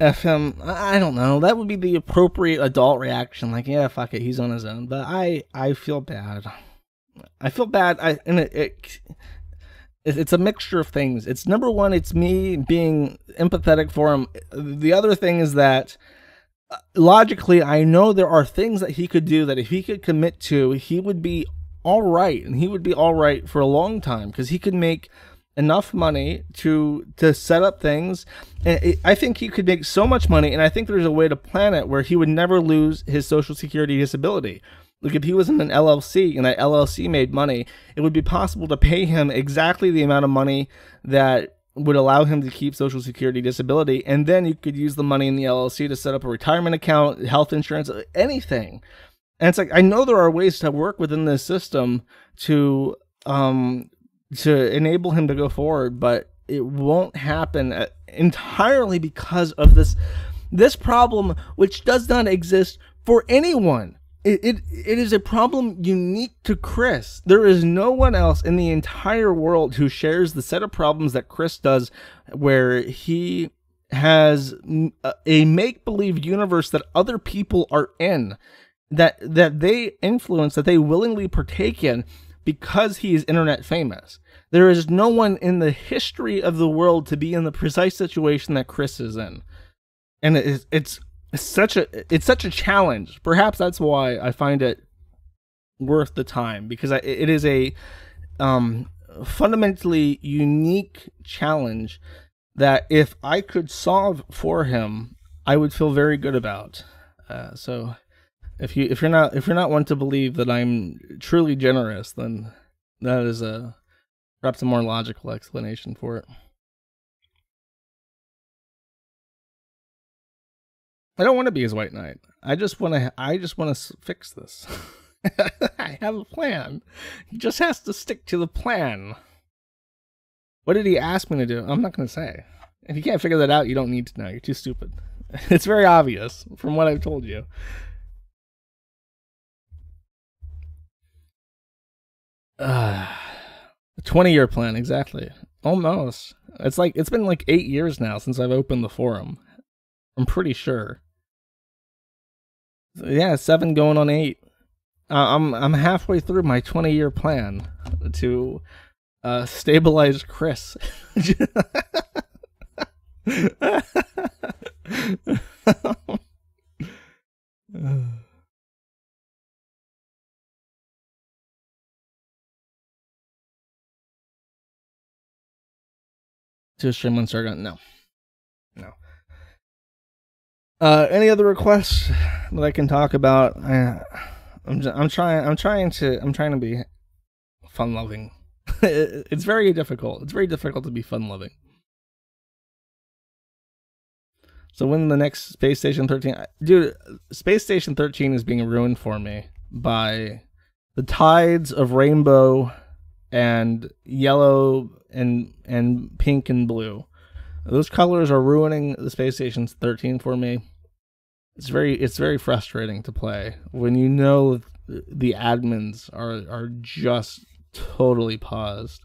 FM, I don't know. That would be the appropriate adult reaction. Like, yeah, fuck it, he's on his own. But I, I feel bad. I feel bad. I and it, it it's a mixture of things. It's number one, it's me being empathetic for him. The other thing is that uh, logically, I know there are things that he could do that if he could commit to, he would be all right, and he would be all right for a long time because he could make enough money to to set up things. And it, I think he could make so much money, and I think there's a way to plan it where he would never lose his social security disability. Like if he was in an LLC and that LLC made money, it would be possible to pay him exactly the amount of money that would allow him to keep social security disability and then you could use the money in the LLC to set up a retirement account, health insurance, anything. And it's like I know there are ways to work within this system to um to enable him to go forward, but it won't happen uh, entirely because of this this problem, which does not exist for anyone. It, it, it is a problem unique to Chris. There is no one else in the entire world who shares the set of problems that Chris does, where he has a make believe universe that other people are in, that that they influence, that they willingly partake in, because he is internet famous. There is no one in the history of the world to be in the precise situation that Chris is in. And it's, it's it's such a it's such a challenge. Perhaps that's why I find it worth the time because I, it is a um, fundamentally unique challenge that if I could solve for him, I would feel very good about. Uh, so if you if you're not if you're not one to believe that I'm truly generous, then that is a perhaps a more logical explanation for it. I don't want to be his white knight. I just want to. I just want to fix this. I have a plan. He just has to stick to the plan. What did he ask me to do? I'm not going to say. If you can't figure that out, you don't need to know. You're too stupid. It's very obvious from what I've told you. Uh, 20 year plan, exactly. Almost. It's like, it's been like eight years now since I've opened the forum. I'm pretty sure. Yeah, seven going on eight. Uh, I'm I'm halfway through my 20 year plan to uh, stabilize Chris. To stream on Sargon? No, no. Uh, any other requests that I can talk about? I, I'm I'm trying I'm trying to I'm trying to be fun loving. it's very difficult. It's very difficult to be fun loving. So when the next Space Station 13 dude, Space Station 13 is being ruined for me by the tides of rainbow and yellow and and pink and blue. Those colors are ruining the Space Station 13 for me it's very it's very frustrating to play when you know the admins are are just totally paused.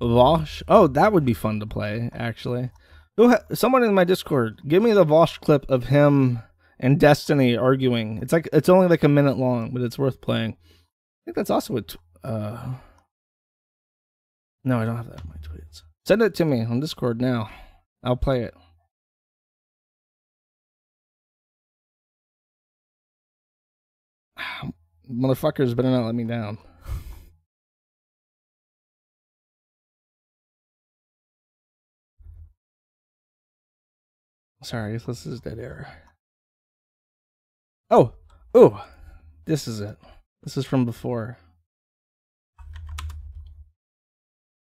Vosh? Oh, that would be fun to play, actually. Someone in my Discord, give me the Vosh clip of him and Destiny arguing. It's like it's only like a minute long, but it's worth playing. Think that's also a. T- uh... No, I don't have that in my tweets. Send it to me on Discord now. I'll play it. Motherfuckers better not let me down. Sorry, this is dead air. Oh, oh, this is it. This is from before.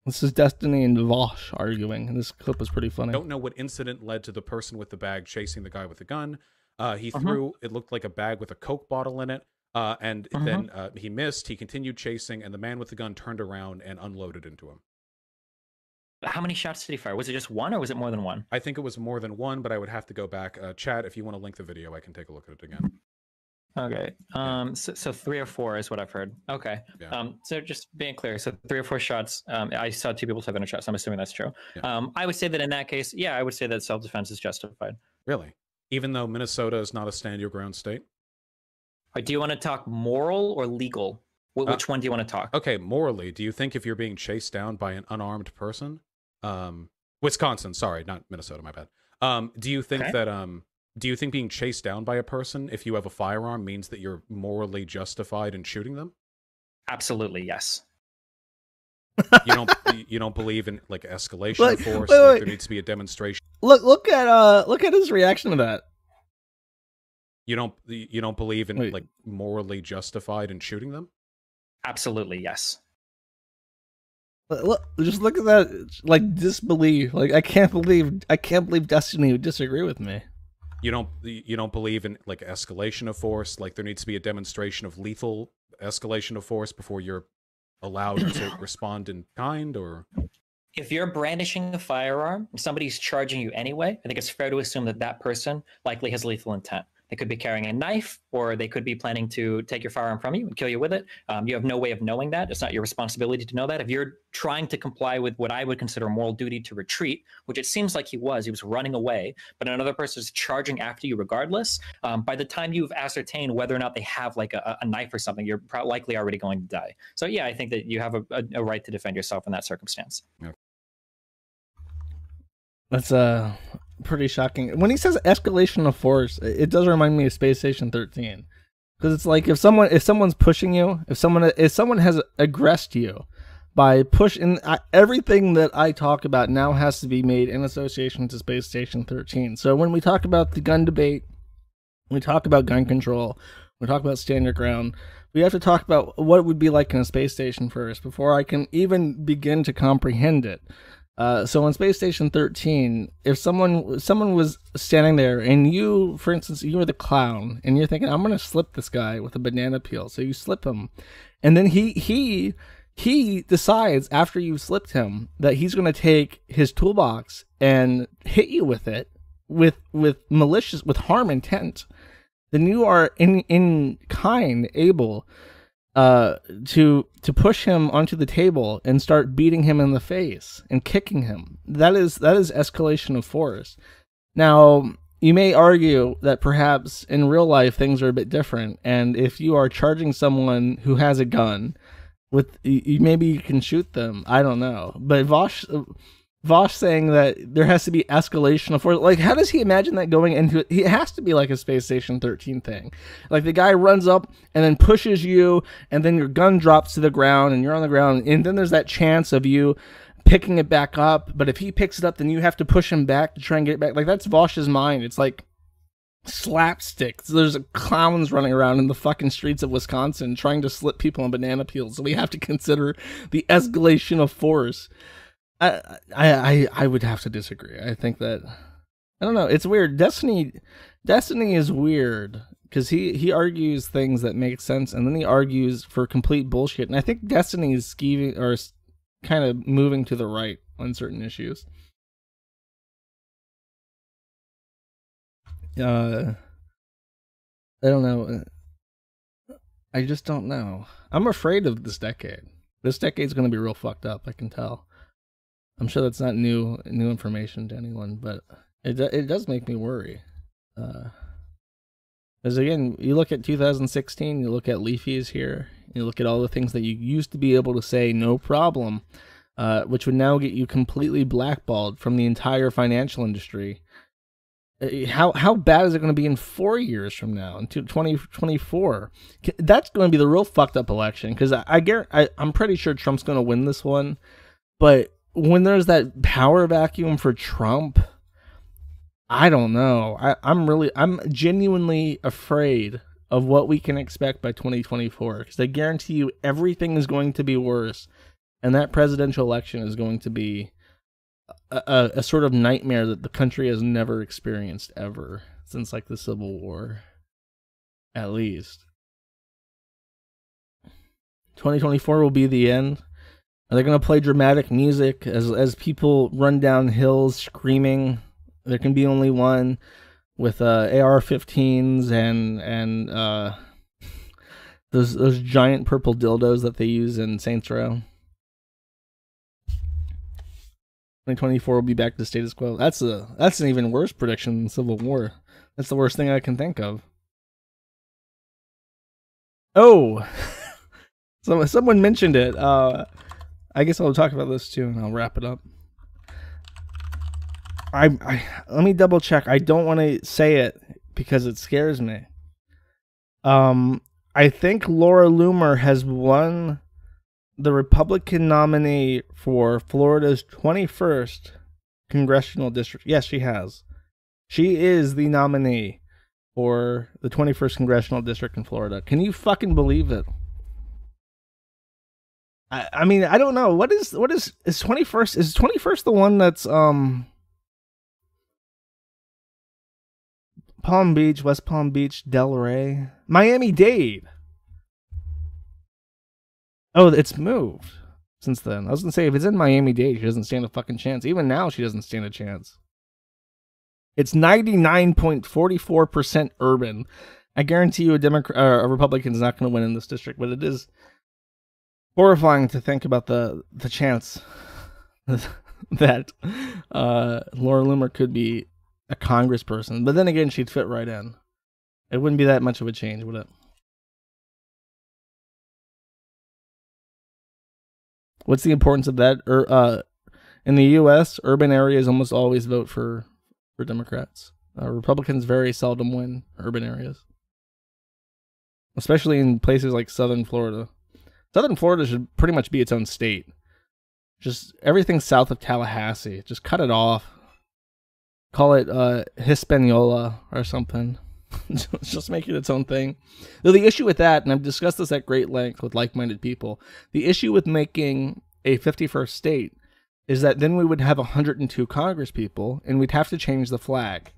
This is Destiny and Vosh arguing. This clip was pretty funny. Don't know what incident led to the person with the bag chasing the guy with the gun. Uh, he uh-huh. threw it looked like a bag with a coke bottle in it. Uh, and uh-huh. then uh, he missed. He continued chasing, and the man with the gun turned around and unloaded into him. How many shots did he fire? Was it just one, or was it more than one? I think it was more than one, but I would have to go back. Uh, Chad, if you want to link the video, I can take a look at it again. Okay. Um. So, so three or four is what I've heard. Okay. Yeah. Um. So just being clear, so three or four shots. Um. I saw two people have in a shot, so I'm assuming that's true. Yeah. Um. I would say that in that case, yeah, I would say that self defense is justified. Really? Even though Minnesota is not a stand your ground state. Do you want to talk moral or legal? Uh, which uh, one do you want to talk? Okay, morally, do you think if you're being chased down by an unarmed person, um, Wisconsin, sorry, not Minnesota, my bad. Um, do you think okay. that um, do you think being chased down by a person if you have a firearm means that you're morally justified in shooting them? Absolutely, yes. you don't you don't believe in like escalation look, of force. Wait, wait. Like there needs to be a demonstration. Look look at uh look at his reaction to that. You don't you don't believe in Wait. like morally justified in shooting them? Absolutely, yes. Look, just look at that like disbelief. Like I can't believe I can't believe Destiny would disagree with me. You don't you don't believe in like escalation of force, like there needs to be a demonstration of lethal escalation of force before you're allowed to respond in kind or if you're brandishing a firearm, and somebody's charging you anyway, I think it's fair to assume that that person likely has lethal intent. They could be carrying a knife, or they could be planning to take your firearm from you and kill you with it. Um, you have no way of knowing that. It's not your responsibility to know that. If you're trying to comply with what I would consider moral duty to retreat, which it seems like he was, he was running away, but another person is charging after you regardless. Um, by the time you've ascertained whether or not they have like a, a knife or something, you're likely already going to die. So yeah, I think that you have a, a, a right to defend yourself in that circumstance. Yeah. That's uh pretty shocking. When he says escalation of force, it does remind me of Space Station 13. Because it's like if someone if someone's pushing you, if someone if someone has aggressed you by pushing everything that I talk about now has to be made in association to Space Station 13. So when we talk about the gun debate, we talk about gun control, we talk about stand your ground, we have to talk about what it would be like in a space station first before I can even begin to comprehend it. Uh, so on Space Station 13, if someone someone was standing there and you, for instance, you were the clown and you're thinking, I'm gonna slip this guy with a banana peel, so you slip him, and then he he he decides after you've slipped him that he's gonna take his toolbox and hit you with it with with malicious with harm intent, then you are in in kind able uh, to to push him onto the table and start beating him in the face and kicking him. That is that is escalation of force. Now, you may argue that perhaps in real life things are a bit different, and if you are charging someone who has a gun, with maybe you can shoot them. I don't know, but Vaush Vaush saying that there has to be escalation of force. Like, how does he imagine that going into it? He has to be like a Space Station 13 thing. Like, the guy runs up and then pushes you, and then your gun drops to the ground, and you're on the ground, and then there's that chance of you picking it back up. But if he picks it up, then you have to push him back to try and get it back. Like, that's Vaush's mind. It's like slapstick. There's clowns running around in the fucking streets of Wisconsin trying to slip people on banana peels. So we have to consider the escalation of force. I, I I would have to disagree. I think that I don't know. It's weird. Destiny Destiny is weird because he he argues things that make sense and then he argues for complete bullshit. And I think Destiny is skeeving or kind of moving to the right on certain issues. Uh, I don't know. I just don't know. I'm afraid of this decade. This decade's going to be real fucked up. I can tell. I'm sure that's not new new information to anyone, but it it does make me worry. Uh, as again, you look at 2016, you look at Leafy's here, you look at all the things that you used to be able to say no problem, uh, which would now get you completely blackballed from the entire financial industry. Uh, how how bad is it going to be in four years from now, in 2024? That's going to be the real fucked up election because I, I, I I'm pretty sure Trump's going to win this one, but when there's that power vacuum for Trump, I don't know. I, I'm really, I'm genuinely afraid of what we can expect by 2024 because I guarantee you everything is going to be worse, and that presidential election is going to be a, a, a sort of nightmare that the country has never experienced ever since like the Civil War, at least. 2024 will be the end. Are they going to play dramatic music as as people run down hills screaming? There can be only one with uh, AR-15s and and uh, those those giant purple dildos that they use in Saints Row. 2024 will be back to status quo. That's a that's an even worse prediction than Civil War. That's the worst thing I can think of. Oh, so someone mentioned it. Uh, I guess I'll talk about this too, and I'll wrap it up. I, I let me double check. I don't want to say it because it scares me. Um, I think Laura Loomer has won the Republican nominee for Florida's 21st congressional district. Yes, she has. She is the nominee for the 21st congressional district in Florida. Can you fucking believe it? I, I mean, I don't know. What is what is is twenty first? Is twenty first the one that's um Palm Beach, West Palm Beach, Delray, Miami Dade. Oh, it's moved since then. I was gonna say if it's in Miami Dade, she doesn't stand a fucking chance. Even now, she doesn't stand a chance. It's ninety nine point forty four percent urban. I guarantee you, a Democrat, uh, a Republican is not going to win in this district, but it is horrifying to think about the the chance that uh, Laura Loomer could be a congressperson. But then again, she'd fit right in. It wouldn't be that much of a change, would it? What's the importance of that? Or uh, in the U.S., urban areas almost always vote for for Democrats. Uh, Republicans very seldom win urban areas, especially in places like Southern Florida. Southern Florida should pretty much be its own state. Just everything south of Tallahassee, just cut it off. Call it uh, Hispaniola or something. just make it its own thing. Though the issue with that, and I've discussed this at great length with like-minded people, the issue with making a 51st state is that then we would have 102 Congress people, and we'd have to change the flag.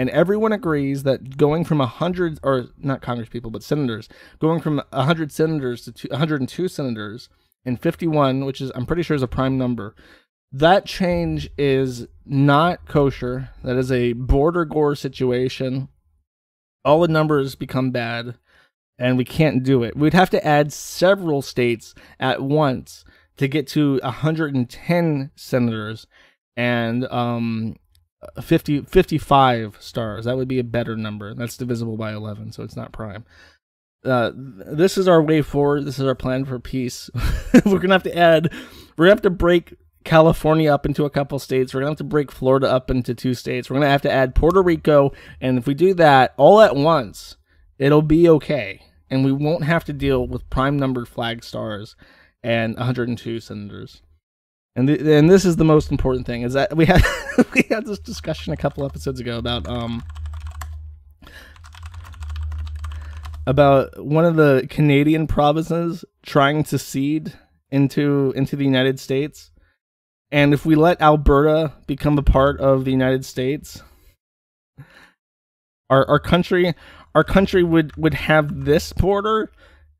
And everyone agrees that going from 100, or not Congress people, but senators, going from 100 senators to two, 102 senators and 51, which is, I'm pretty sure, is a prime number, that change is not kosher. That is a border gore situation. All the numbers become bad, and we can't do it. We'd have to add several states at once to get to 110 senators and um 50 55 stars. That would be a better number. That's divisible by 11 so it's not prime. Uh, this is our way forward. This is our plan for peace. We're gonna have to add we're gonna have to break california up into a couple states. We're gonna have to break florida up into two states. We're gonna have to add puerto rico and if we do that all at once it'll be okay. And we won't have to deal with prime number flag stars and 102 senators. And the, and this is the most important thing is that we had we had this discussion a couple episodes ago about um about one of the Canadian provinces trying to cede into into the United States. And if we let Alberta become a part of the United States, our our country our country would would have this border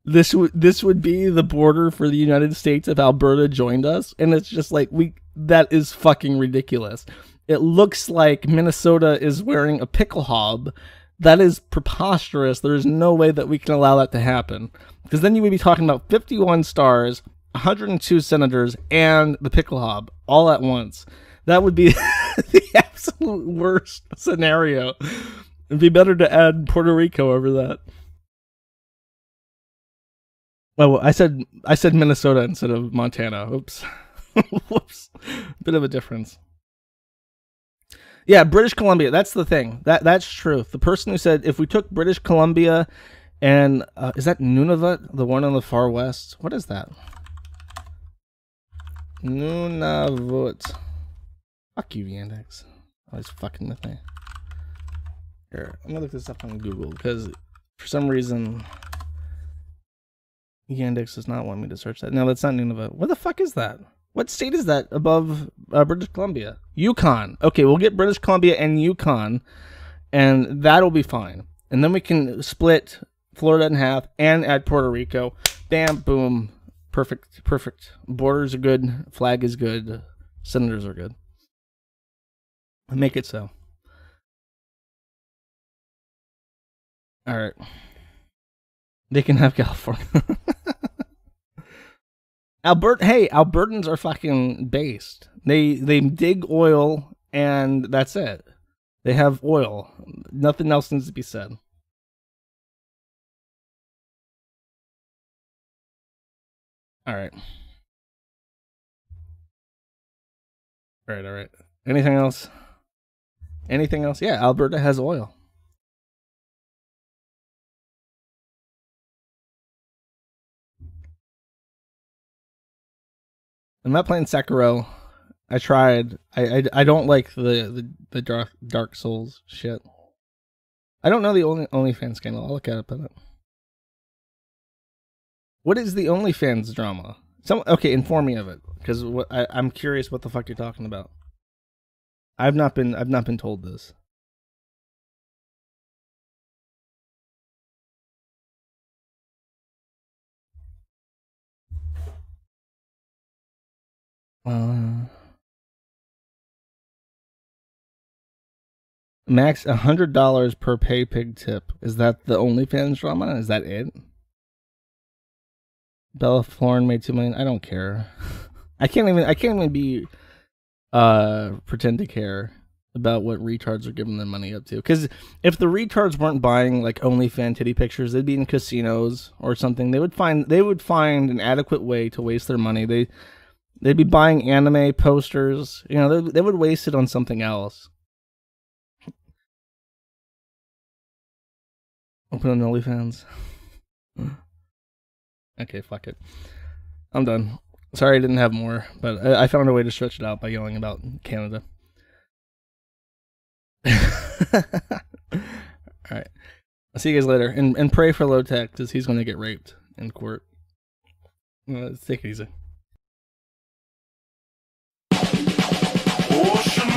this would this would be the border for the United States if Alberta joined us, and it's just like we that is fucking ridiculous. It looks like Minnesota is wearing a pickelhaube. That is preposterous. There is no way that we can allow that to happen. Because then you would be talking about 51 stars, 102 senators, and the pickelhaube all at once. That would be the absolute worst scenario. It'd be better to add Puerto Rico over that. Well, I said I said Minnesota instead of Montana. Oops. Whoops. Bit of a difference. Yeah, British Columbia. That's the thing. That that's truth. The person who said if we took British Columbia and uh, is that Nunavut, the one on the far west? What is that? Nunavut. Fuck you, Yandex. I was fucking the thing. Here, I'm gonna look this up on Google because for some reason Yandex does not want me to search that. No, that's not Nunavut. What the fuck is that? What state is that above uh, British Columbia? Yukon. Okay, we'll get British Columbia and Yukon, and that'll be fine. And then we can split Florida in half and add Puerto Rico. Bam, boom. Perfect, perfect. Borders are good. Flag is good. Senators are good. Make it so. All right. They can have California. Albert, hey, Albertans are fucking based. They they dig oil and that's it. They have oil. Nothing else needs to be said. All right. All right, all right. Anything else? Anything else? Yeah, Alberta has oil. I'm not playing Sekiro. I tried. I, I, I don't like the, the, the dark Dark Souls shit. I don't know the only OnlyFans scandal. I'll look at it, but uh, what is the OnlyFans drama? Some okay, inform me of it because I'm curious what the fuck you're talking about. I've not been I've not been told this. Uh, max hundred dollars per pay pig tip. Is that the OnlyFans drama? Is that it? Bella Thorne made two million. I don't care. I can't even. I can't even be. Uh, pretend to care about what retards are giving their money up to. Because if the retards weren't buying like OnlyFans titty pictures, they'd be in casinos or something. They would find. They would find an adequate way to waste their money. They They'd be buying anime posters. You know, they, they would waste it on something else. Open an OnlyFans. okay, fuck it. I'm done. Sorry I didn't have more, but I, I found a way to stretch it out by yelling about Canada. All right. I'll see you guys later. And and pray for Lowtax because he's going to get raped in court. Uh, take it easy.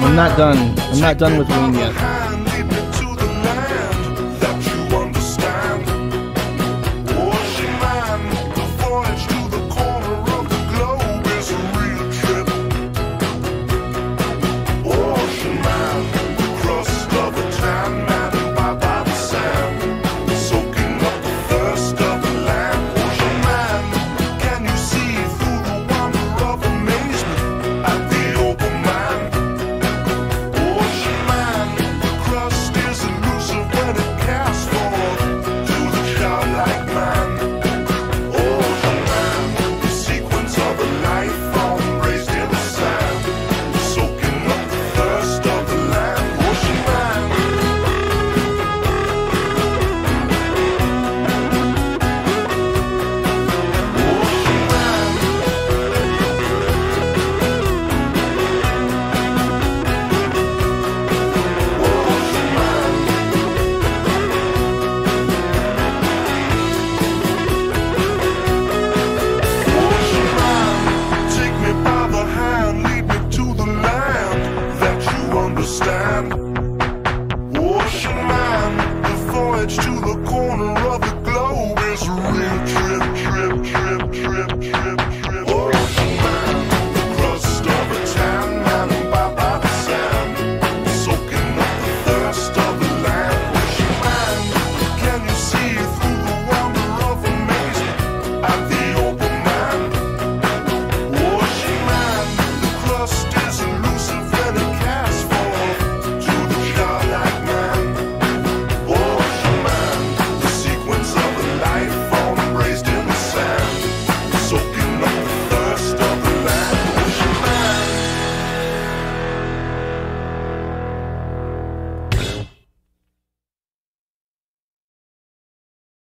I'm not done. I'm not done with Ween yet.